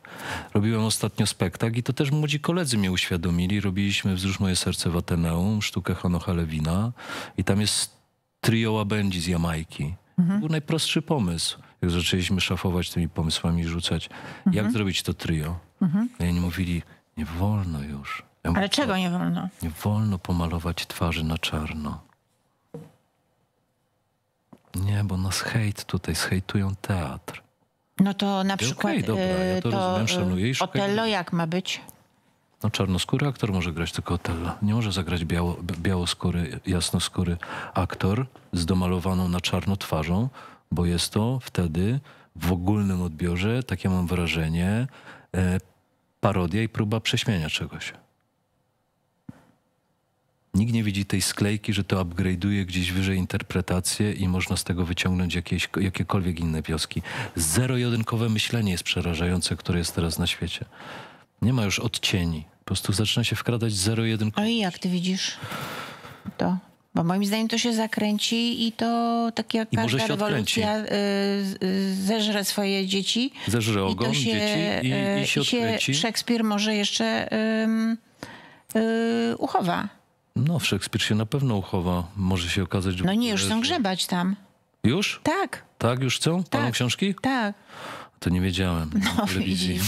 Robiłem ostatnio spektakl i to też młodzi koledzy mnie uświadomili. Robiliśmy Wzrusz moje serce w Ateneum, sztukę Lewina i tam jest trio łabędzi z Jamajki. To był najprostszy pomysł, jak zaczęliśmy szafować tymi pomysłami rzucać. Jak zrobić to trio? I oni mówili, nie wolno już. Ja mówię, Ale czego nie wolno? nie wolno pomalować twarzy na czarno. Nie, bo nas hejt tutaj, zhejtują teatr. No to na przykład dobra, ja y, to rozumiem, szanuję i y, szukaj Otello jak ma być? No czarnoskóry aktor może grać tylko Otella. Nie może zagrać biało, białoskóry, jasnoskóry aktor z domalowaną na czarno twarzą, bo jest to wtedy w ogólnym odbiorze, takie mam wrażenie, e, parodia i próba prześmienia czegoś. Nikt nie widzi tej sklejki, że to upgrade'uje gdzieś wyżej interpretację i można z tego wyciągnąć jakieś, jakiekolwiek inne wnioski. Zero-jedynkowe myślenie jest przerażające, które jest teraz na świecie. Nie ma już odcieni. Po prostu zaczyna się wkradać zero-jedynkowe. No i jak ty widzisz to? Bo moim zdaniem to się zakręci i to tak jak I każda rewolucja y, y, zeżre swoje dzieci. Zeżre I ogon to się, dzieci i, y, i się i się odkręci. Szekspir może jeszcze y, uchowa. No, Szekspir się na pewno uchowa. Może się okazać. No nie, już chcą grzebać tam. Już? Tak, Tak, już chcą? Palą Tak. książki? tak. To nie wiedziałem. No widzisz,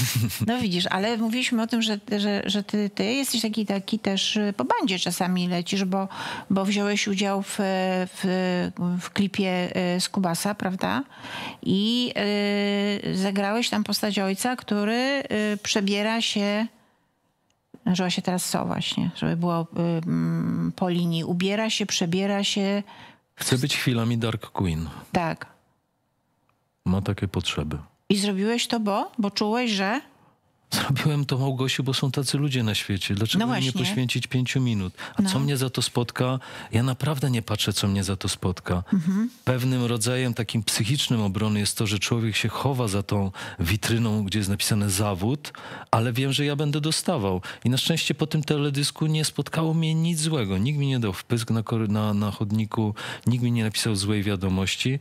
no widzisz, ale mówiliśmy o tym, że, że, że ty, ty jesteś taki, taki też y, po bandzie czasami lecisz, bo, bo wziąłeś udział w, w, w klipie y, z Kubasa, prawda? I y, zagrałeś tam postać ojca, który przebiera się Nażyła się teraz co właśnie, żeby było y, mm, po linii. Ubiera się, przebiera się. Chcę być chwilami Dark Queen. Tak. Ma takie potrzeby. I zrobiłeś to, bo? Bo czułeś, że... Zrobiłem to Małgosiu, bo są tacy ludzie na świecie. Dlaczego No nie poświęcić pięciu minut? A No. co mnie za to spotka? Ja naprawdę nie patrzę, co mnie za to spotka. Mhm. Pewnym rodzajem takim psychicznym obrony jest to, że człowiek się chowa za tą witryną, gdzie jest napisane zawód, ale wiem, że ja będę dostawał. I na szczęście po tym teledysku nie spotkało mnie nic złego. Nikt mi nie dał wpysk na, na, na chodniku, nikt mi nie napisał złej wiadomości.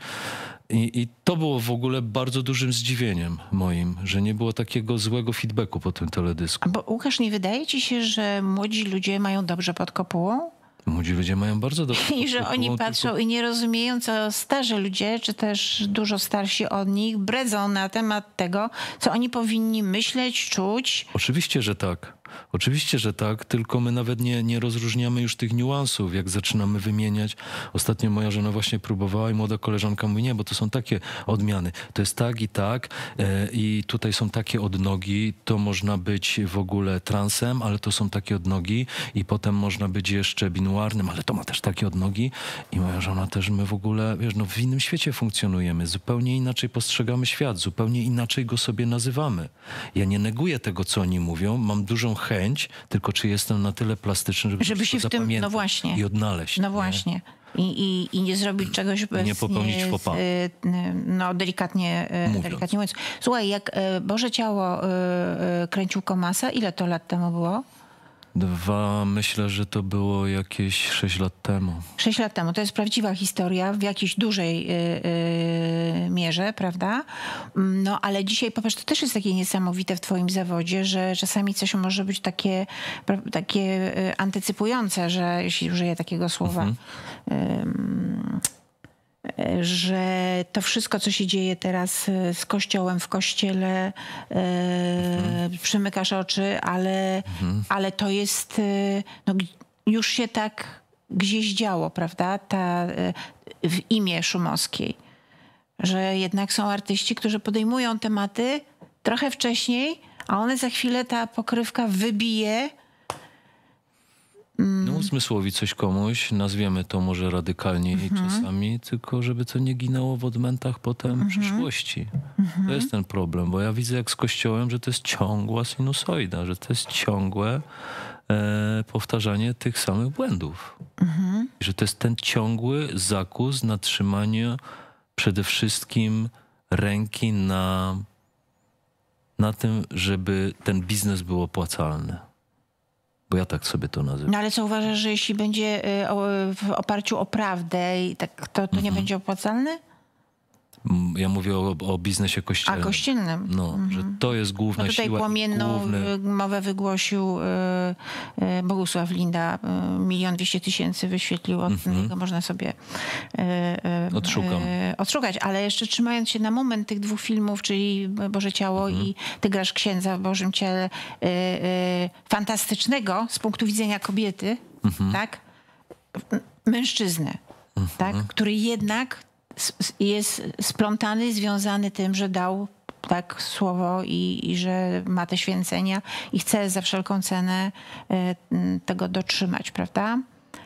I, I to było w ogóle bardzo dużym zdziwieniem moim, że nie było takiego złego feedbacku po tym teledysku. Bo Łukasz, nie wydaje ci się, że młodzi ludzie mają dobrze pod kopułą? Młodzi ludzie mają bardzo dobrze. (laughs) I że oni patrzą i nie rozumieją, co starzy ludzie, czy też dużo starsi od nich, bredzą na temat tego, co oni powinni myśleć, czuć. Oczywiście, że tak. Oczywiście, że tak, tylko my nawet nie, nie rozróżniamy już tych niuansów, jak zaczynamy wymieniać. Ostatnio moja żona właśnie próbowała i młoda koleżanka mówi, nie, bo to są takie odmiany. To jest tak i tak e, i tutaj są takie odnogi, to można być w ogóle transem, ale to są takie odnogi i potem można być jeszcze binuarnym, ale to ma też takie odnogi i moja żona też, my w ogóle, wiesz, no w innym świecie funkcjonujemy, zupełnie inaczej postrzegamy świat, zupełnie inaczej go sobie nazywamy. Ja nie neguję tego, co oni mówią, mam dużą chęć, tylko czy jestem na tyle plastyczny, żeby, Żeby się w tym- no właśnie. i odnaleźć. No nie? właśnie. I, i, I nie zrobić czegoś bez... nie popełnić faux pas. y, No delikatnie y, Mówiąc. delikatnie mówiąc. Słuchaj, jak y, Boże Ciało kręcił Komasa, ile to lat temu było? Dwa, myślę, że to było jakieś sześć lat temu. Sześć lat temu. To jest prawdziwa historia w jakiejś dużej y, y, mierze, prawda? Mm, No ale dzisiaj, popatrz, to też jest takie niesamowite w twoim zawodzie, że czasami coś może być takie, takie y, antycypujące, że jeśli użyję takiego słowa, ym, y, że to wszystko, co się dzieje teraz y, z kościołem w kościele, y, przymykasz oczy, ale, ale to jest, y, no, już się tak gdzieś działo, prawda? Ta, w imię Szumowskiej. Że jednak są artyści, którzy podejmują tematy trochę wcześniej, a one za chwilę ta pokrywka wybije. No uzmysłowi coś komuś, nazwiemy to może radykalnie Mhm. czasami, tylko żeby to nie ginęło w odmętach potem Mhm. przyszłości. To jest ten problem, bo ja widzę jak z Kościołem, że to jest ciągła sinusoida, że to jest ciągłe e, powtarzanie tych samych błędów. Mhm. Że to jest ten ciągły zakus na trzymanie przede wszystkim ręki na, na tym, żeby ten biznes był opłacalny. Bo ja tak sobie to nazywam. No ale co uważasz, że jeśli będzie y, w oparciu o prawdę, i tak, to, to nie będzie opłacalne? M, Ja mówię o, o biznesie A kościelnym. kościelnym? No, że to jest główna No tutaj siła. i płomienną główny... mowę wygłosił y, y, Bogusław Linda. y, Milion dwieście tysięcy wyświetlił. Od niego można sobie y, Mhm. Odszukam. odszukać. Ale jeszcze trzymając się na moment tych dwóch filmów, czyli Boże Ciało Mhm. i Ty grasz księdza w Bożym Ciele, fantastycznego z punktu widzenia kobiety, Mhm. tak? Mężczyznę, tak? Który jednak jest splątany, związany tym, że dał tak słowo i, i że ma te święcenia i chce za wszelką cenę e, tego dotrzymać, prawda?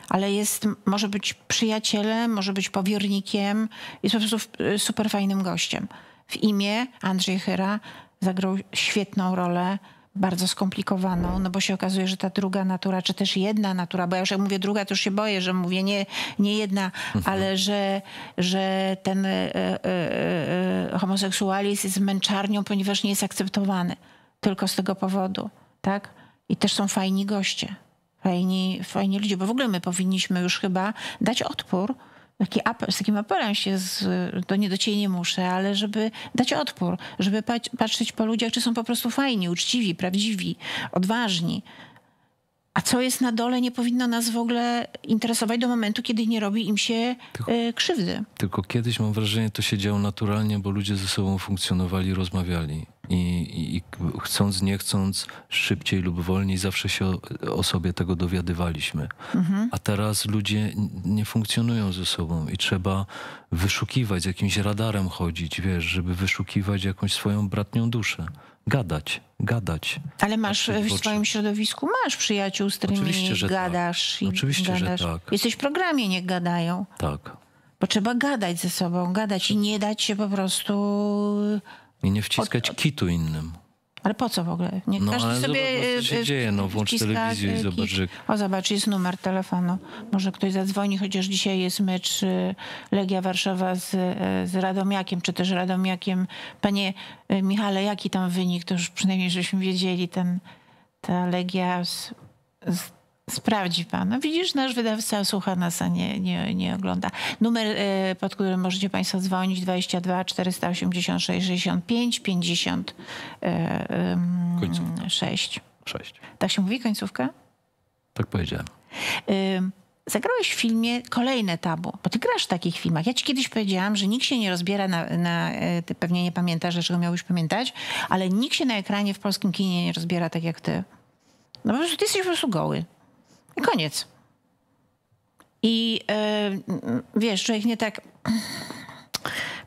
Ale jest, może być przyjacielem, może być powiernikiem, jest po prostu e, super fajnym gościem. W imię Andrzej Chyra zagrał świetną rolę bardzo skomplikowaną, no bo się okazuje, że ta druga natura, czy też jedna natura, bo ja już jak mówię druga, to już się boję, że mówię nie, nie jedna, ale że, że ten e, e, e, homoseksualizm jest męczarnią, ponieważ nie jest akceptowany tylko z tego powodu, tak? I też są fajni goście, fajni, fajni ludzie, bo w ogóle my powinniśmy już chyba dać odpór, taki apel, z takim apelem się, z, to nie do ciebie nie muszę, ale żeby dać odpór, żeby pat, patrzeć po ludziach, czy są po prostu fajni, uczciwi, prawdziwi, odważni. A co jest na dole, nie powinno nas w ogóle interesować do momentu, kiedy nie robi im się Tylko- y, krzywdy. Tylko kiedyś mam wrażenie, to się działo naturalnie, bo ludzie ze sobą funkcjonowali, rozmawiali. I, i, i chcąc, nie chcąc, szybciej lub wolniej, zawsze się o, o sobie tego dowiadywaliśmy. A teraz ludzie nie funkcjonują ze sobą i trzeba wyszukiwać, z jakimś radarem chodzić, wiesz, żeby wyszukiwać jakąś swoją bratnią duszę. Gadać, gadać. Ale masz w swoim środowisku, masz przyjaciół, z którymi Oczywiście, że tak. gadasz. I Oczywiście, że gadasz. tak. Jesteś w programie, niech gadają. Tak. Bo trzeba gadać ze sobą, gadać i nie dać się po prostu... I nie wciskać kitu innym. Ale po co w ogóle? Nie No, każdy sobie zobacz, co się y, y, dzieje, no, włącz wciska, telewizję i zobacz, że- O, zobacz, jest numer telefonu. Może ktoś zadzwoni, chociaż dzisiaj jest mecz y, Legia Warszawa z, y, z Radomiakiem, czy też Radomiakiem. Panie Michale, jaki tam wynik? To już przynajmniej, żebyśmy wiedzieli, ten, ta Legia z, z, sprawdzi pan. No widzisz, nasz wydawca słucha nas, a nie, nie, nie ogląda. Numer, y, pod którym możecie państwo dzwonić, 22 486 65 50 y, ym, Końcówka. 6. Sześć. Tak się mówi, końcówka? Tak powiedziałem. Zagrałeś w filmie Kolejne Tabu, bo ty grasz w takich filmach. Ja ci kiedyś powiedziałam, że nikt się nie rozbiera na, na e, ty pewnie nie pamiętasz, dlaczego miałbyś pamiętać, ale nikt się na ekranie w polskim kinie nie rozbiera tak jak ty. No po prostu ty jesteś po prostu goły. Koniec. I e, wiesz, człowiek nie tak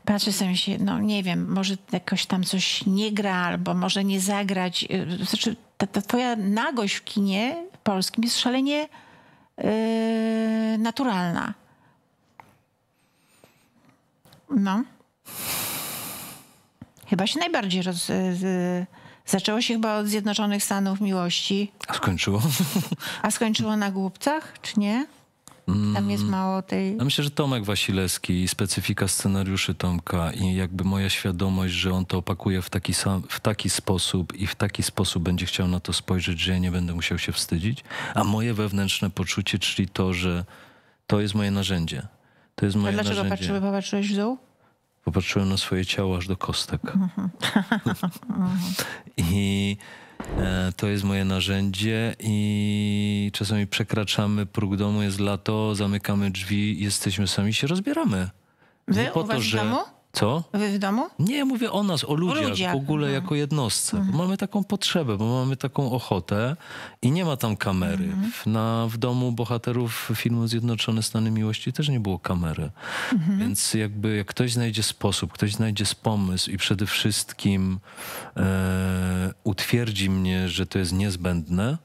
patrzy sobie się, no nie wiem, może jakoś tam coś nie gra, albo może nie zagrać. Y, Znaczy, ta, ta twoja nagość w kinie polskim jest szalenie yy, naturalna. No. Chyba się najbardziej roz... Z, zaczęło się chyba od Zjednoczonych Stanów Miłości, A skończyło? (laughs) a skończyło na głupcach, czy nie? Tam jest mało tej... Ja myślę, że Tomek Wasilewski i specyfika scenariuszy Tomka i jakby moja świadomość, że on to opakuje w taki, sam, w taki sposób i w taki sposób będzie chciał na to spojrzeć, że ja nie będę musiał się wstydzić, a moje wewnętrzne poczucie, czyli to, że to jest moje narzędzie. To jest A moje dlaczego narzędzie. patrzyły, popatrzyłeś w dół? Popatrzyłem na swoje ciało aż do kostek. (laughs) I e, to jest moje narzędzie i czasami przekraczamy próg domu, jest lato, zamykamy drzwi, jesteśmy sami, się rozbieramy. Wy Nie po to, że... domu? Co? Wy w domu? Nie, mówię o nas, o ludziach, ludziach, w ogóle mhm. jako jednostce. Bo mamy taką potrzebę, bo mamy taką ochotę i nie ma tam kamery. Mhm. W, na, w domu bohaterów filmu Zjednoczone Stany Miłości też nie było kamery. Mhm. Więc jakby jak ktoś znajdzie sposób, ktoś znajdzie pomysł i przede wszystkim e, utwierdzi mnie, że to jest niezbędne,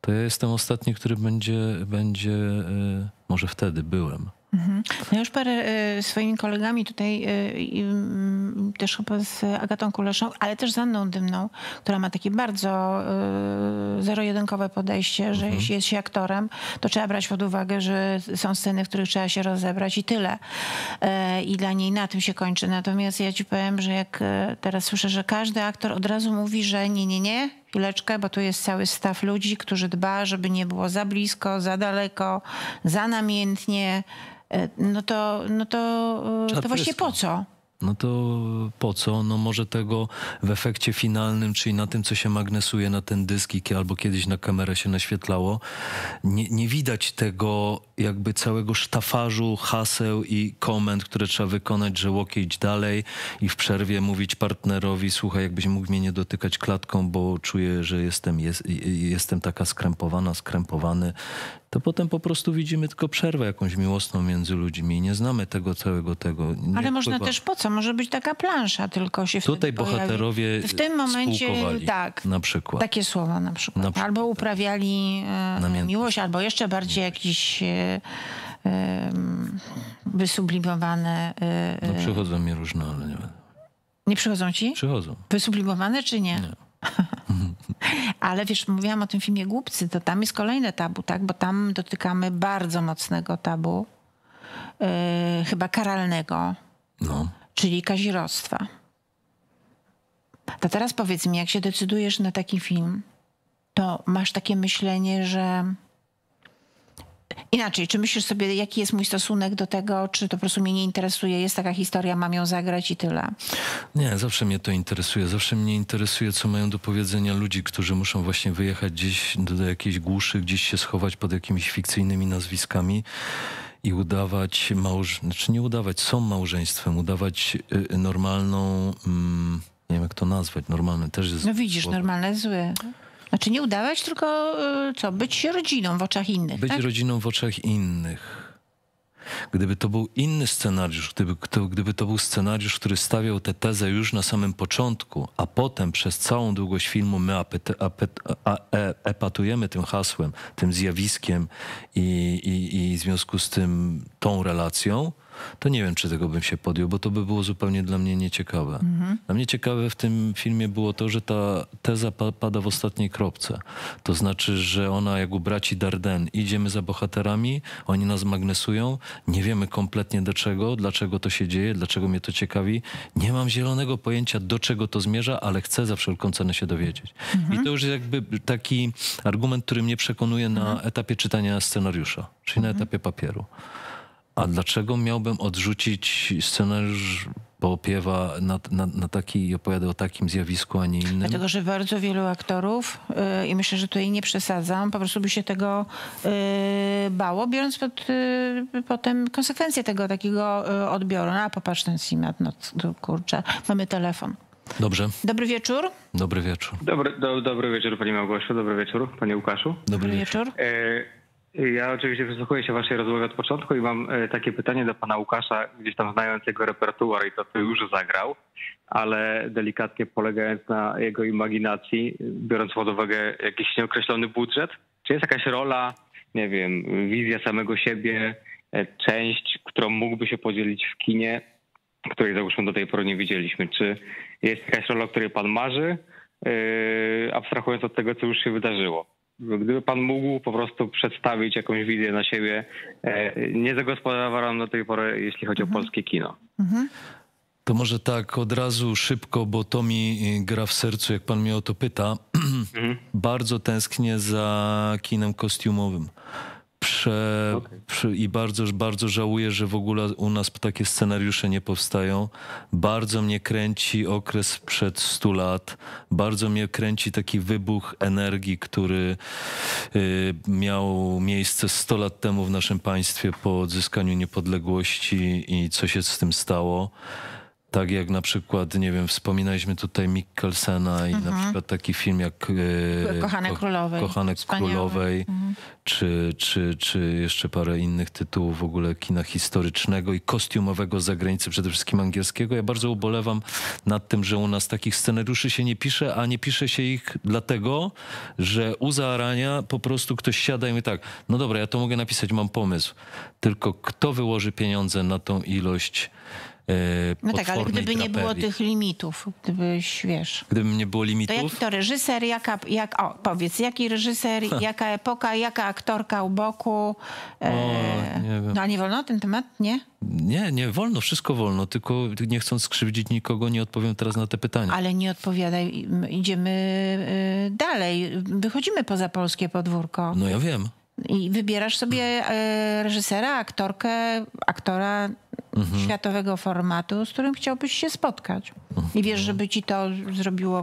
to ja jestem ostatni, który będzie, będzie e, może wtedy byłem. No ja już parę e, swoimi kolegami tutaj, e, mm, też chyba z Agatą Kuleszą, ale też z Anną Dymną, która ma takie bardzo e, zero-jedynkowe podejście, że jeśli jest się aktorem, to trzeba brać pod uwagę, że są sceny, w których trzeba się rozebrać i tyle. I dla niej na tym się kończy. Natomiast ja ci powiem, że jak teraz słyszę, że każdy aktor od razu mówi, że nie, nie, nie, chwileczkę, bo tu jest cały staw ludzi, którzy dba, żeby nie było za blisko, za daleko, za namiętnie. E, No to, no to, e, to wszystko. po co? No to po co? No może tego w efekcie finalnym, czyli na tym, co się magnesuje na ten dysk albo kiedyś na kamerę się naświetlało, nie, nie widać tego jakby całego sztafarzu haseł i komend, które trzeba wykonać, że łokieć dalej i w przerwie mówić partnerowi, słuchaj, jakbyś mógł mnie nie dotykać klatką, bo czuję, że jestem, jest, jestem taka skrępowana, skrępowany. To potem po prostu widzimy tylko przerwę jakąś miłosną między ludźmi nie znamy tego całego tego. Nie Ale można wpływa- też po co? Może być taka plansza, tylko się Tutaj wtedy pojawi. bohaterowie W tym momencie, tak. na przykład. Takie słowa na przykład. Na przykład. Albo uprawiali e, miłość, albo jeszcze bardziej jakieś e, e, wysublimowane. E, No e, przychodzą mi różne, ale nie będę. nie przychodzą ci? Przychodzą. Wysublimowane czy nie? (laughs) Ale wiesz, mówiłam o tym filmie Głupcy, to tam jest kolejne tabu, tak? Bo tam dotykamy bardzo mocnego tabu, yy, chyba karalnego, No. czyli kazirodztwa. To teraz powiedz mi, jak się decydujesz na taki film, to masz takie myślenie, że Inaczej, czy myślisz sobie, jaki jest mój stosunek do tego, czy to po prostu mnie nie interesuje, jest taka historia, mam ją zagrać i tyle? Nie, zawsze mnie to interesuje. Zawsze mnie interesuje, co mają do powiedzenia ludzi, którzy muszą właśnie wyjechać gdzieś do, jakiejś głuszy, gdzieś się schować pod jakimiś fikcyjnymi nazwiskami i udawać małż... Znaczy nie udawać, są małżeństwem, udawać y, normalną... Mm, nie wiem, jak to nazwać, normalne też jest... No widzisz, słowo. normalne zły. Znaczy nie udawać, tylko y, co, być rodziną w oczach innych, Być tak? rodziną w oczach innych. Gdyby to był inny scenariusz, gdyby to, gdyby to był scenariusz, który stawiał tę tezę już na samym początku, a potem przez całą długość filmu my apety, apet, a, e, epatujemy tym hasłem, tym zjawiskiem i, i, i w związku z tym tą relacją, to nie wiem, czy tego bym się podjął, bo to by było zupełnie dla mnie nieciekawe. Dla mnie ciekawe w tym filmie było to, że ta teza pa- pada w ostatniej kropce. To znaczy, że ona jak u braci Darden, idziemy za bohaterami, oni nas magnesują, nie wiemy kompletnie do czego, dlaczego to się dzieje, dlaczego mnie to ciekawi. Nie mam zielonego pojęcia, do czego to zmierza, ale chcę za wszelką cenę się dowiedzieć. I to już jest jakby taki argument, który mnie przekonuje na etapie czytania scenariusza, czyli na etapie papieru. A dlaczego miałbym odrzucić scenariusz, bo opiewa na, na, na taki i opowiada o takim zjawisku, a nie innym? Dlatego, że bardzo wielu aktorów, y, i myślę, że tutaj nie przesadzam, po prostu by się tego y, bało, biorąc pod, y, potem konsekwencje tego takiego y, odbioru. No, a popatrz ten Simat, no to kurczę, mamy telefon. Dobrze, Dobry wieczór. dobry wieczór. Dobry, do, dobry wieczór Pani Małgosiu, dobry wieczór Panie Łukaszu. Dobry wieczór. E, ja oczywiście przysłuchuję się Waszej rozmowy od początku i mam e, takie pytanie do Pana Łukasza, gdzieś tam znając jego repertuar i to, co już zagrał, ale delikatnie polegając na jego imaginacji, biorąc pod uwagę jakiś nieokreślony budżet, czy jest jakaś rola, nie wiem, wizja samego siebie, e, część, którą mógłby się podzielić w kinie, której załóżmy do tej pory nie widzieliśmy? Czy jest jakaś rola, o której Pan marzy, yy, abstrahując od tego, co już się wydarzyło? Gdyby Pan mógł po prostu przedstawić jakąś wizję na siebie, e, niezagospodarowaną do tej pory, jeśli chodzi o polskie kino. To może tak od razu szybko, bo to mi y, gra w sercu, jak pan mnie o to pyta. (clears throat) bardzo tęsknię za kinem kostiumowym. Prze, prze, I bardzo, bardzo żałuję, że w ogóle u nas takie scenariusze nie powstają. Bardzo mnie kręci okres sprzed 100 lat. Bardzo mnie kręci taki wybuch energii, który y, miał miejsce 100 lat temu w naszym państwie po odzyskaniu niepodległości i co się z tym stało. Tak jak na przykład, nie wiem, wspominaliśmy tutaj Mikkelsena i na przykład taki film jak e, Kochane Ko- Królowej. Kochane Wspaniały. Królowej, czy, czy, czy jeszcze parę innych tytułów w ogóle kina historycznego i kostiumowego z zagranicy, przede wszystkim angielskiego. Ja bardzo ubolewam nad tym, że u nas takich scenariuszy się nie pisze, a nie pisze się ich dlatego, że u zaarania po prostu ktoś siada i mówi tak, no dobra, ja to mogę napisać, mam pomysł. Tylko kto wyłoży pieniądze na tą ilość No tak, ale gdyby nie było tych limitów, gdybyś, wiesz... Gdyby nie było To limitów, jaki to reżyser, jaka, jak, o powiedz, jaki reżyser, jaka epoka, jaka aktorka u boku? E, O, nie wiem. No ale nie wolno o ten temat, nie? Nie, nie wolno, wszystko wolno, tylko nie chcąc skrzywdzić nikogo, nie odpowiem teraz na te pytania. Ale nie odpowiadaj, idziemy y, dalej, wychodzimy poza polskie podwórko No ja wiem. I wybierasz sobie y, reżysera, aktorkę, aktora Mhm. światowego formatu, z którym chciałbyś się spotkać. I wiesz, żeby ci to zrobiło y,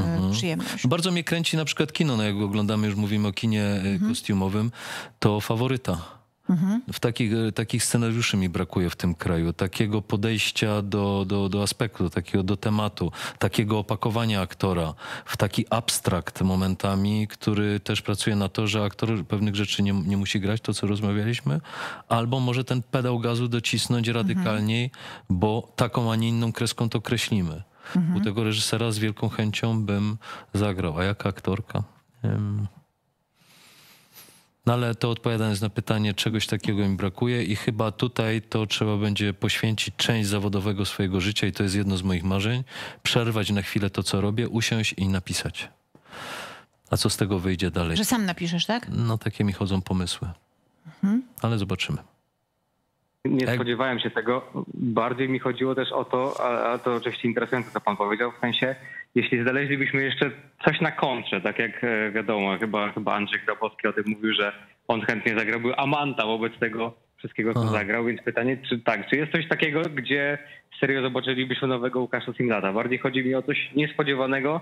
y, Mhm. przyjemność. Bardzo mnie kręci na przykład kino, no jak oglądamy, już mówimy o kinie e, Mhm. kostiumowym, to faworyta. W takich, e, takich scenariuszy mi brakuje w tym kraju, takiego podejścia do, do, do aspektu, takiego do tematu, takiego opakowania aktora w taki abstrakt momentami, który też pracuje na to, że aktor pewnych rzeczy nie, nie musi grać, to co rozmawialiśmy, albo może ten pedał gazu docisnąć radykalniej, bo taką, a nie inną kreską to kreślimy. U tego reżysera z wielką chęcią bym zagrał, a jaka aktorka? Nie wiem. No ale to odpowiadając na pytanie, czegoś takiego mi brakuje i chyba tutaj to trzeba będzie poświęcić część zawodowego swojego życia i to jest jedno z moich marzeń, przerwać na chwilę to, co robię, usiąść i napisać. A co z tego wyjdzie dalej? Że sam napiszesz, tak? No takie mi chodzą pomysły. Ale zobaczymy. Nie spodziewałem się tego. Bardziej mi chodziło też o to, a, a to oczywiście interesujące, co pan powiedział, w sensie, jeśli znaleźlibyśmy jeszcze coś na kontrze, tak jak e, wiadomo, chyba, chyba Andrzej Grabowski o tym mówił, że on chętnie zagrałby Amanta wobec tego wszystkiego, co Aha. zagrał, więc pytanie, czy tak, czy jest coś takiego, gdzie serio zobaczylibyśmy nowego Łukasza Simlata? Bardziej chodzi mi o coś niespodziewanego.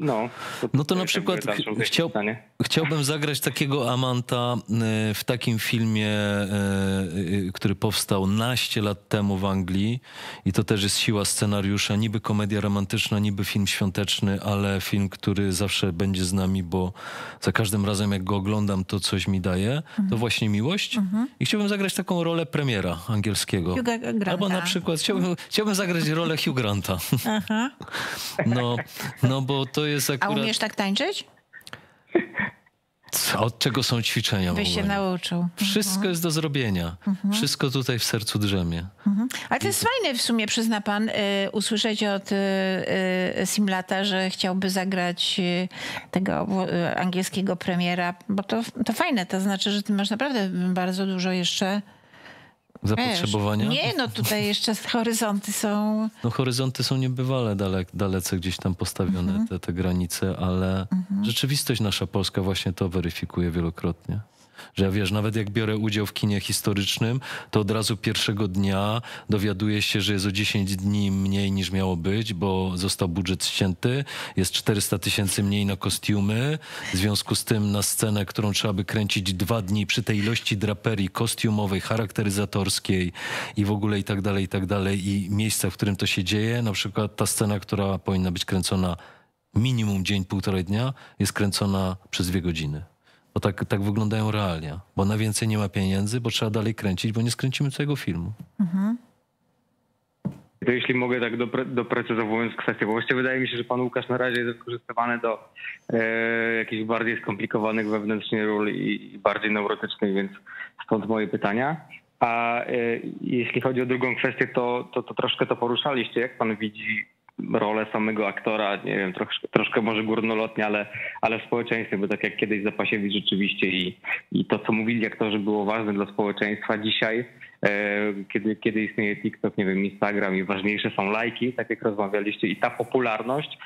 No, No to na przykład chciał-. Chciałbym zagrać takiego Amanta e, w takim filmie, e, e, który powstał naście lat temu w Anglii i to też jest siła scenariusza, niby komedia romantyczna, niby film świąteczny, ale film, który zawsze będzie z nami, bo za każdym razem jak go oglądam, to coś mi daje. To właśnie miłość. I chciałbym zagrać taką rolę premiera angielskiego. Albo na przykład chciałbym, chciałbym zagrać rolę Hugh Granta. Aha. (laughs) No, no bo to jest A akurat... umiesz tak tańczyć? Co- Od czego są ćwiczenia Byś się nauczył. Wszystko jest do zrobienia. Wszystko tutaj w sercu drzemie. Mhm. Ale to jest fajne w sumie, przyzna pan, y, usłyszeć od y, y, Simlata, że chciałby zagrać y, tego y, angielskiego premiera, bo to, to fajne, to znaczy, że ty masz naprawdę bardzo dużo jeszcze wiesz, Zapotrzebowania? Nie, no tutaj jeszcze horyzonty są... No horyzonty są niebywale dalek, dalece gdzieś tam postawione, te, te granice, ale rzeczywistość nasza polska właśnie to weryfikuje wielokrotnie. Że ja wiesz, nawet jak biorę udział w kinie historycznym, to od razu pierwszego dnia dowiaduję się, że jest o 10 dni mniej niż miało być, bo został budżet ścięty, jest 400 tysięcy mniej na kostiumy, w związku z tym na scenę, którą trzeba by kręcić dwa dni przy tej ilości draperii kostiumowej, charakteryzatorskiej i w ogóle i tak dalej, i tak dalej i miejsca, w którym to się dzieje, na przykład ta scena, która powinna być kręcona minimum dzień, półtorej dnia, jest kręcona przez dwie godziny. Bo tak, tak wyglądają realia. Bo na więcej nie ma pieniędzy, bo trzeba dalej kręcić, bo nie skręcimy całego filmu. To jeśli mogę tak dopre, doprecyzowując kwestię, bo właściwie wydaje mi się, że pan Łukasz na razie jest wykorzystywany do e, jakichś bardziej skomplikowanych wewnętrznie ról i, i bardziej neurotycznych, więc stąd moje pytania. A e, jeśli chodzi o drugą kwestię, to, to, to troszkę to poruszaliście. Jak pan widzi rolę samego aktora, nie wiem, troszkę, troszkę może górnolotnie, ale, ale w społeczeństwie, bo tak jak kiedyś Zapasiewicz rzeczywiście i, i to, co mówili aktorzy było ważne dla społeczeństwa, dzisiaj e, kiedy, kiedy istnieje TikTok, nie wiem, Instagram i ważniejsze są lajki, tak jak rozmawialiście, i ta popularność,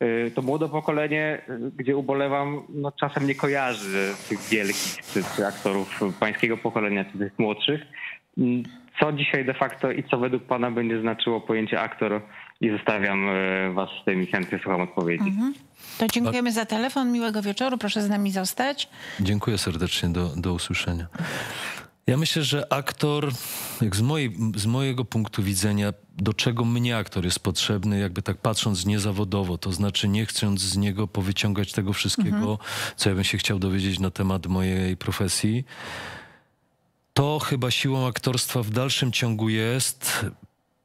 e, to młode pokolenie, e, gdzie ubolewam, no czasem nie kojarzy tych wielkich czy, czy aktorów pańskiego pokolenia, czy tych młodszych. Mm, Co dzisiaj de facto i co według pana będzie znaczyło pojęcie aktor i zostawiam e, was z tym i chętnie słucham odpowiedzi. To dziękujemy za telefon, miłego wieczoru, proszę z nami zostać. Dziękuję serdecznie, do, do usłyszenia. Ja myślę, że aktor, jak z, mojej, z mojego punktu widzenia, do czego mnie aktor jest potrzebny, jakby tak patrząc niezawodowo, to znaczy nie chcąc z niego powyciągać tego wszystkiego, co ja bym się chciał dowiedzieć na temat mojej profesji, to chyba siłą aktorstwa w dalszym ciągu jest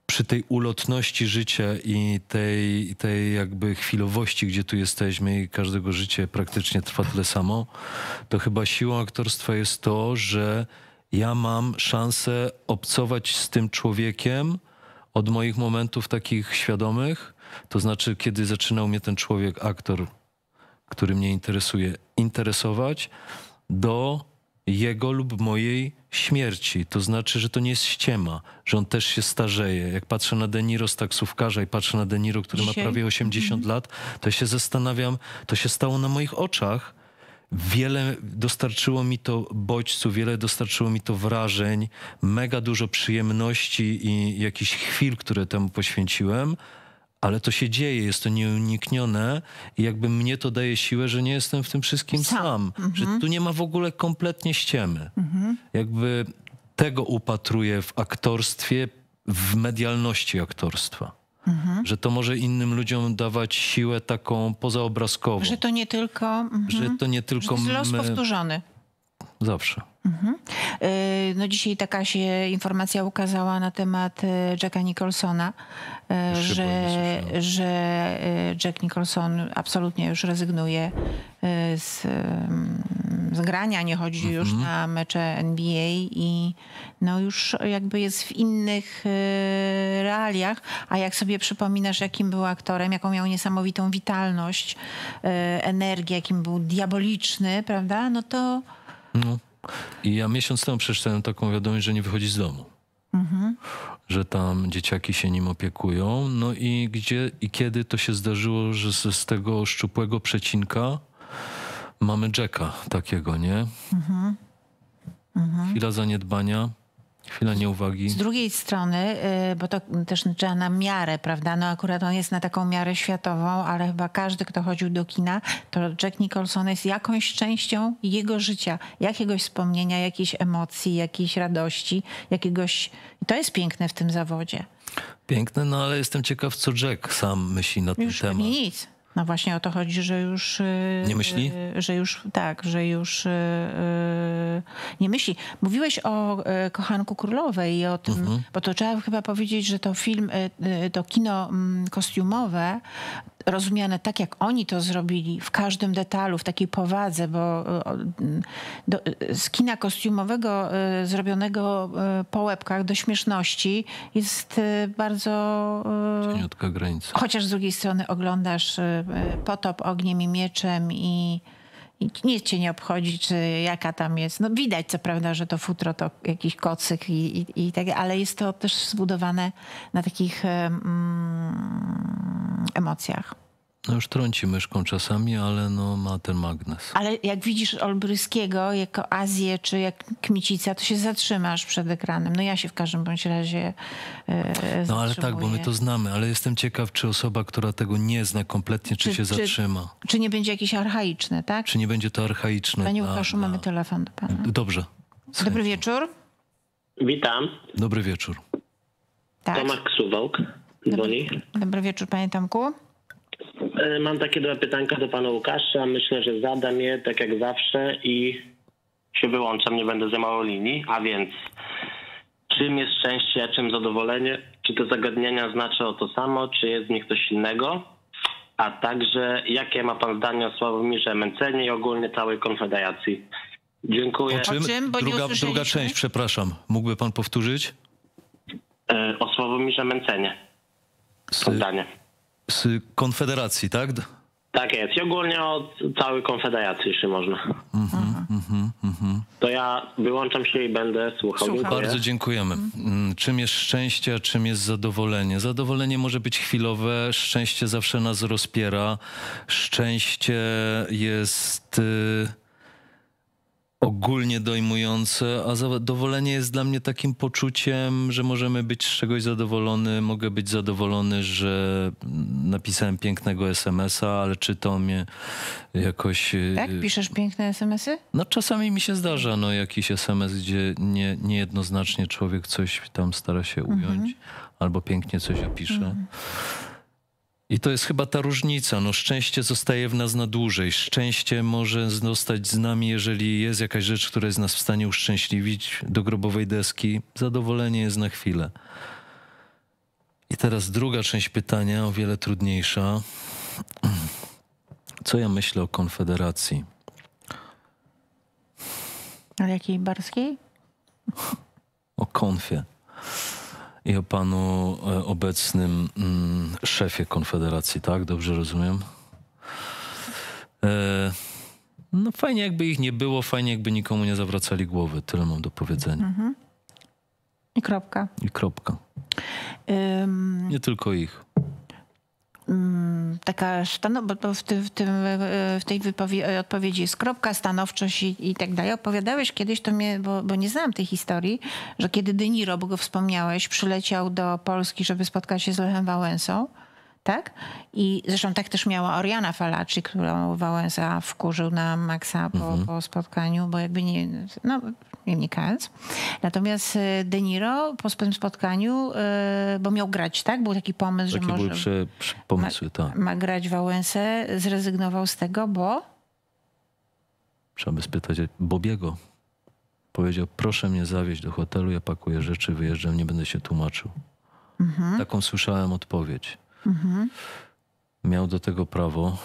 przy tej ulotności życia i tej, tej jakby chwilowości, gdzie tu jesteśmy i każdego życie praktycznie trwa tyle samo, to chyba siłą aktorstwa jest to, że ja mam szansę obcować z tym człowiekiem od moich momentów takich świadomych. To znaczy, kiedy zaczynał mnie ten człowiek, aktor, który mnie interesuje, interesować, do jego lub mojej śmierci. To znaczy, że to nie jest ściema, że on też się starzeje. Jak patrzę na De Niro z taksówkarza i patrzę na De Niro, który Dzisiaj? ma prawie 80 lat, to się zastanawiam, to się stało na moich oczach. Wiele dostarczyło mi to bodźców, wiele dostarczyło mi to wrażeń, mega dużo przyjemności i jakichś chwil, które temu poświęciłem, ale to się dzieje, jest to nieuniknione i jakby mnie to daje siłę, że nie jestem w tym wszystkim Sam. sam, że tu nie ma w ogóle kompletnie ściemy. Jakby tego upatruję w aktorstwie, w medialności aktorstwa. Że to może innym ludziom dawać siłę taką pozaobrazkową. Że to nie tylko... mhm. Że to nie Że tylko to jest los my... powtórzony. Zawsze. Yy, No dzisiaj taka się informacja ukazała na temat yy, Jacka Nicholsona, Już chyba że, że Jack Nicholson absolutnie już rezygnuje z, ym, z grania, nie chodzi już na mecze NBA i no już jakby jest w innych e, realiach, a jak sobie przypominasz, jakim był aktorem, jaką miał niesamowitą witalność, e, energię, jakim był diaboliczny, prawda, no to No. I ja miesiąc temu przeczytałem taką wiadomość, że nie wychodzi z domu. Że tam dzieciaki się nim opiekują. No i gdzie i kiedy to się zdarzyło, że z, z tego szczupłego przecinka mamy Jacka takiego, nie? Chwila zaniedbania, chwila nieuwagi. Z drugiej strony, y, bo to też trzeba na miarę, prawda? No akurat on jest na taką miarę światową, ale chyba każdy, kto chodził do kina, to Jack Nicholson jest jakąś częścią jego życia, jakiegoś wspomnienia, jakiejś emocji, jakiejś radości, jakiegoś... I to jest piękne w tym zawodzie. Piękne, no ale jestem ciekaw, co Jack sam myśli na ten Już temat. pewnie nic. No właśnie o to chodzi, że już... y, Nie myśli? y, Że już, tak, że już y, nie myśli. Mówiłeś o Kochanku Królowej i o tym, Mhm. bo to trzeba chyba powiedzieć, że to film, to kino mm, kostiumowe, rozumiane tak, jak oni to zrobili, w każdym detalu, w takiej powadze, bo mm, do, z kina kostiumowego y, zrobionego po łebkach do śmieszności jest bardzo... Cieniutka granica. Chociaż z drugiej strony oglądasz potop ogniem i mieczem i, nic cię nie obchodzi, czy jaka tam jest. No widać co prawda, że to futro to jakiś kocyk i, i, i tak, ale jest to też zbudowane na takich mm, emocjach. No już trąci myszką czasami, ale no ma ten magnes. Ale jak widzisz Olbryskiego jako Azję czy jak Kmicica, to się zatrzymasz przed ekranem. No ja się w każdym bądź razie e, No ale tak, bo my to znamy, ale jestem ciekaw, czy osoba, która tego nie zna kompletnie, czy, Czy- się czy- zatrzyma. Czy nie będzie jakieś archaiczne, tak? Czy nie będzie to archaiczne? Panie dla- Łukaszu, dla- mamy telefon do pana. Dobrze. Z Dobry wieczór. Witam, Dobry wieczór. Tak. Tomasz Suwałk dzwoni. Dobry wieczór, panie Tomku. E, Mam takie dwa pytanka do pana Łukasza. Myślę, że zadam je tak jak zawsze i się wyłączam, nie będę zajmował linii. A więc, czym jest szczęście, a czym zadowolenie? Czy te zagadnienia znaczą to samo, czy jest w nich coś innego? A także, jakie ma pan zdanie o Sławomirze Mencenie i ogólnie całej Konfederacji? Dziękuję. O czym? czym? Bo nie druga, druga część, przepraszam. Mógłby pan powtórzyć? E, O Sławomirze Mencenie. Z, Zdanie. Z Konfederacji, tak? Tak jest. I ogólnie o całej Konfederacji, jeśli można. Mhm, To ja wyłączam się i będę słuchał. Słucham. Dziękuję. Bardzo dziękujemy. Mm, Czym jest szczęście, a czym jest zadowolenie? Zadowolenie może być chwilowe, szczęście zawsze nas rozpiera. Szczęście jest y, ogólnie dojmujące, a zadowolenie jest dla mnie takim poczuciem, że możemy być z czegoś zadowolony. Mogę być zadowolony, że napisałem pięknego SMS-a, ale czy to mnie jakoś... y, Tak? Piszesz piękne smsy? no czasami mi się zdarza no, jakiś SMS, gdzie nie, niejednoznacznie człowiek coś tam stara się ująć albo pięknie coś opisze. I to jest chyba ta różnica. No, szczęście zostaje w nas na dłużej. Szczęście może zostać z nami, jeżeli jest jakaś rzecz, która jest nas w stanie uszczęśliwić do grobowej deski. Zadowolenie jest na chwilę. I teraz druga część pytania, o wiele trudniejsza. Co ja myślę o Konfederacji? Ale jakiej barskiej? o konfie i o panu e, obecnym mm, szefie Konfederacji, tak? Dobrze rozumiem? E, no fajnie jakby ich nie było, fajnie jakby nikomu nie zawracali głowy. Tyle mam do powiedzenia. I kropka. I kropka. Nie tylko ich. Ym, taka stano, bo w, tym, w, tej odpowiedzi jest kropka, stanowczość i, i tak dalej. Opowiadałeś kiedyś, to mnie, bo, bo nie znałam tej historii, że kiedy De Niro, bo go wspomniałeś, przyleciał do Polski, żeby spotkać się z Lechem Wałęsą, tak? I zresztą tak też miała Oriana Falaci, którą Wałęsa wkurzył na Maxa po, po spotkaniu, bo jakby nie, no nie wnikając. Natomiast e, De Niro po tym spotkaniu, e, bo miał grać, tak? Był taki pomysł, że może były prze, prze, pomysły, tak. ma grać Wałęsę, zrezygnował z tego, bo Trzeba by spytać Bobiego. Powiedział, proszę mnie zawieźć do hotelu, ja pakuję rzeczy, wyjeżdżam, nie będę się tłumaczył. Taką słyszałem odpowiedź. Miał do tego prawo.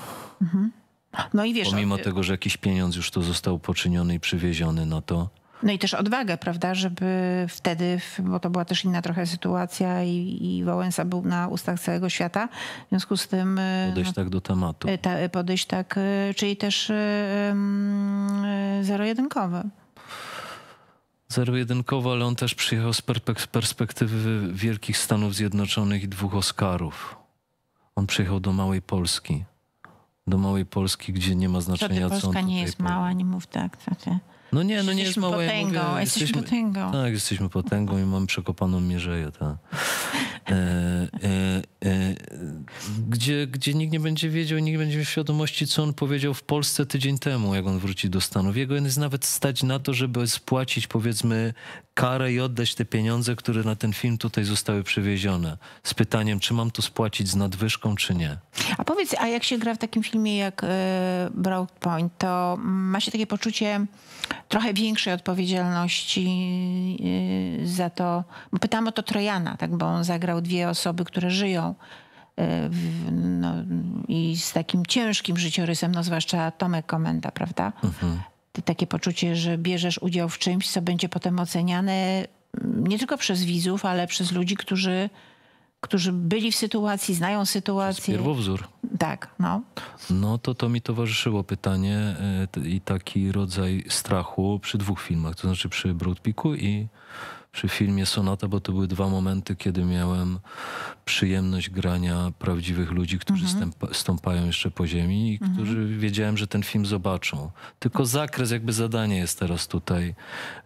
No i wiesz, Pomimo o- tego, że jakiś pieniądz już to został poczyniony i przywieziony na to. No i też odwagę, prawda, żeby wtedy, bo to była też inna trochę sytuacja i, i Wałęsa był na ustach całego świata, w związku z tym y, Podejść tak do tematu. no, ta, podejść tak, czyli też y, zero-jedynkowy. Zero-jedynkowo, ale on też przyjechał z perspektywy wielkich Stanów Zjednoczonych i dwóch Oscarów. On przyjechał do Małej Polski. Do Małej Polski, gdzie nie ma Co ty, znaczenia, co on Polska nie jest mała, nie mów tak, co ty. No nie, no nie jest Jesteśmy mała. ja potęgą, mówię, jesteśmy potęgą. Tak, jesteśmy potęgą i mamy przekopaną mierzeję. Tak. E, e, e, gdzie, gdzie nikt nie będzie wiedział, nikt nie będzie miał świadomości, co on powiedział w Polsce tydzień temu, jak on wróci do Stanów. Jego jest nawet stać na to, żeby spłacić, powiedzmy, karę i oddać te pieniądze, które na ten film tutaj zostały przywiezione. Z pytaniem, czy mam to spłacić z nadwyżką, czy nie. A powiedz, a jak się gra w takim filmie jak e, Broad Point, to ma się takie poczucie trochę większej odpowiedzialności e, za to, bo pytałam o to Trojana, tak, bo on zagrał dwie osoby, które żyją e, w, no, i z takim ciężkim życiorysem, no zwłaszcza Tomek Komenda, prawda? Ty takie poczucie, że bierzesz udział w czymś, co będzie potem oceniane mm, nie tylko przez widzów, ale przez ludzi, którzy, którzy byli w sytuacji, znają sytuację. Pierwowzór. Tak, no. No to to mi towarzyszyło pytanie e, i taki rodzaj strachu przy dwóch filmach, to znaczy przy Broadpeaku i przy filmie Sonata, bo to były dwa momenty, kiedy miałem przyjemność grania prawdziwych ludzi, którzy stępa, stąpają jeszcze po ziemi i którzy wiedziałem, że ten film zobaczą. Tylko zakres jakby zadania jest teraz tutaj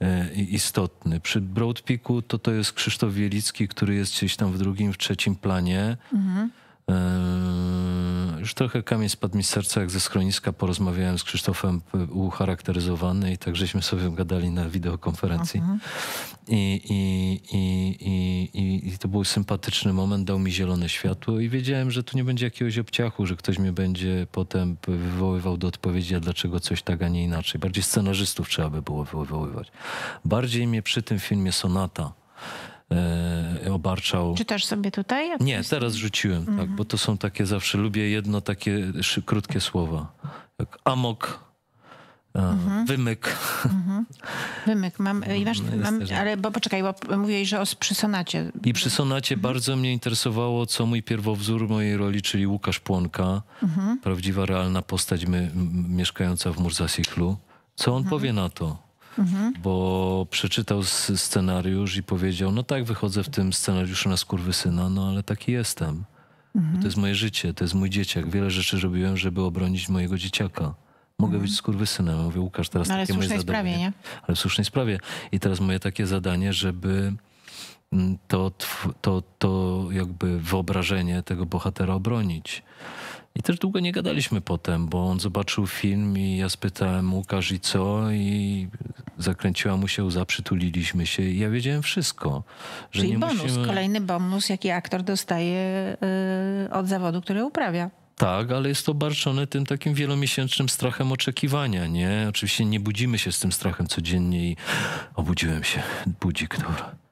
e, istotny. Przy Broadpeaku to to jest Krzysztof Wielicki, który jest gdzieś tam w drugim, w trzecim planie. Eee, Już trochę kamień spadł mi z serca, jak ze schroniska porozmawiałem z Krzysztofem ucharakteryzowany i tak żeśmy sobie gadali na wideokonferencji. I, i, i, i, i, to był sympatyczny moment, dał mi zielone światło i wiedziałem, że tu nie będzie jakiegoś obciachu, że ktoś mnie będzie potem wywoływał do odpowiedzi, a dlaczego coś tak, a nie inaczej. Bardziej scenarzystów trzeba by było wywoływać. Bardziej mnie przy tym filmie Sonata e, obarczał... Czytasz sobie tutaj? Jak Nie, teraz rzuciłem, tak, bo to są takie zawsze, lubię jedno takie krótkie słowa. Jak amok, e, wymyk. Wymyk mam, (laughs) masz, mam ale bo poczekaj, bo mówiłeś, że o, przy sonacie. I przy sonacie bardzo mnie interesowało, co mój pierwowzór mojej roli, czyli Łukasz Płonka, prawdziwa, realna postać my, mieszkająca w Murzasichlu, co on powie na to? Bo przeczytał scenariusz i powiedział, no tak, wychodzę w tym scenariuszu na skurwysyna, no ale taki jestem. To jest moje życie, to jest mój dzieciak. Wiele rzeczy robiłem, żeby obronić mojego dzieciaka. Mogę być skurwysynem. Mówię, Łukasz, teraz No, ale w takie moje słusznej zadanie. sprawie, nie? Ale w słusznej sprawie. I teraz moje takie zadanie, żeby mm, to, to, to jakby wyobrażenie tego bohatera obronić. I też długo nie gadaliśmy potem, bo on zobaczył film i ja spytałem Łukasz i co i zakręciła mu się łza, przytuliliśmy się i ja wiedziałem wszystko. Że Czyli nie bonus, musimy... kolejny bonus, jaki aktor dostaje y, od zawodu, który uprawia. Tak, ale jest to obarczone tym takim wielomiesięcznym strachem oczekiwania, nie? Oczywiście nie budzimy się z tym strachem codziennie i obudziłem się, budzik, dobra.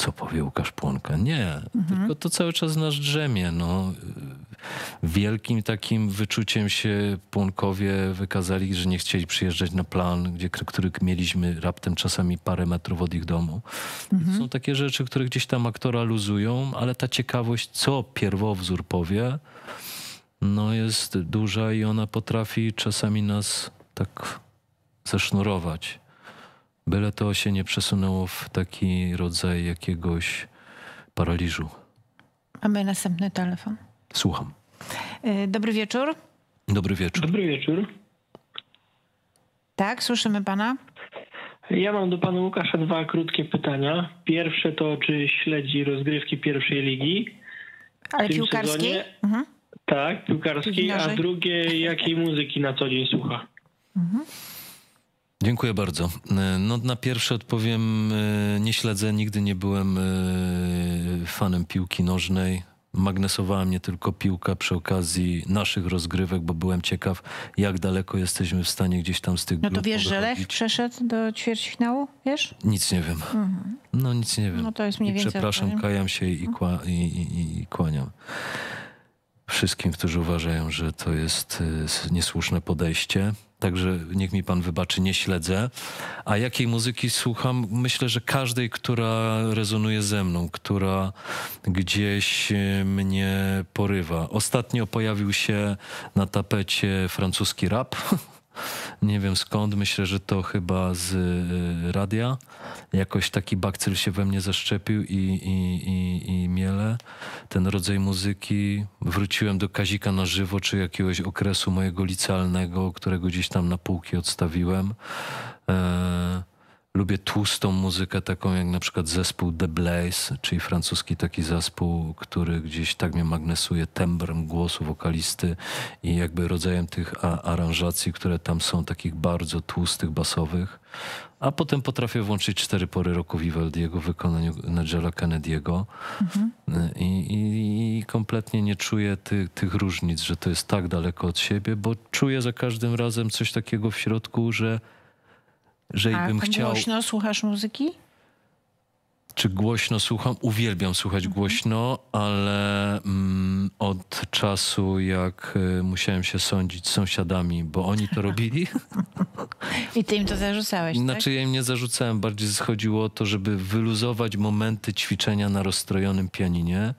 Co powie Łukasz Płonka? Nie, tylko to cały czas nas drzemie, no. Wielkim takim wyczuciem się Płonkowie wykazali, że nie chcieli przyjeżdżać na plan, gdzie, który mieliśmy raptem czasami parę metrów od ich domu. To są takie rzeczy, które gdzieś tam aktora luzują, ale ta ciekawość, co pierwowzór powie, no jest duża i ona potrafi czasami nas tak zesznurować. Byle to się nie przesunęło w taki rodzaj jakiegoś paraliżu. Mamy następny telefon. Słucham. Y, dobry wieczór. Dobry wieczór. Dobry wieczór. Tak, słyszymy pana. Ja mam do pana Łukasza dwa krótkie pytania. Pierwsze to, czy śledzi rozgrywki pierwszej ligi? Ale piłkarskiej? Mhm. Tak, piłkarskiej. A drugie, jakiej muzyki na co dzień słucha? Dziękuję bardzo. E, No, na pierwsze odpowiem, e, nie śledzę, nigdy nie byłem e, fanem piłki nożnej. Magnesowała mnie tylko piłka przy okazji naszych rozgrywek, bo byłem ciekaw, jak daleko jesteśmy w stanie gdzieś tam z tych No to wiesz, że Lech przeszedł do ćwierćfinału? Wiesz? Nic nie wiem. No nic nie wiem. No to jest mniej I więcej przepraszam, kajam się i, kła, i, i, i kłaniam. wszystkim, którzy uważają, że to jest niesłuszne podejście. Także niech mi pan wybaczy, nie śledzę. A jakiej muzyki słucham? Myślę, że każdej, która rezonuje ze mną, która gdzieś y, mnie porywa. Ostatnio pojawił się na tapecie francuski rap. (laughs) Nie wiem skąd, myślę, że to chyba z y, radia. Jakoś taki bakcyl się we mnie zaszczepił i, i, i, i miele ten rodzaj muzyki. Wróciłem do Kazika na żywo, czy jakiegoś okresu mojego licealnego, którego gdzieś tam na półki odstawiłem. E, Lubię tłustą muzykę, taką jak na przykład zespół The Blaze, czyli francuski taki zespół, który gdzieś tak mnie magnesuje tembrem głosu wokalisty i jakby rodzajem tych aranżacji, które tam są, takich bardzo tłustych, basowych. A potem potrafię włączyć cztery pory roku Vivaldiego w wykonaniu Nigela Kennedy'ego mhm. I, i, I, kompletnie nie czuję ty, tych różnic, że to jest tak daleko od siebie, bo czuję za każdym razem coś takiego w środku, że że A bym chciał. głośno słuchasz muzyki? Czy głośno słucham? Uwielbiam słuchać mhm. głośno, ale mm, od czasu, jak y, musiałem się sądzić z sąsiadami, bo oni to robili. (laughs) I ty im to zarzucałeś? Tak? Znaczy, ja im nie zarzucałem, bardziej schodziło o to, żeby wyluzować momenty ćwiczenia na rozstrojonym pianinie.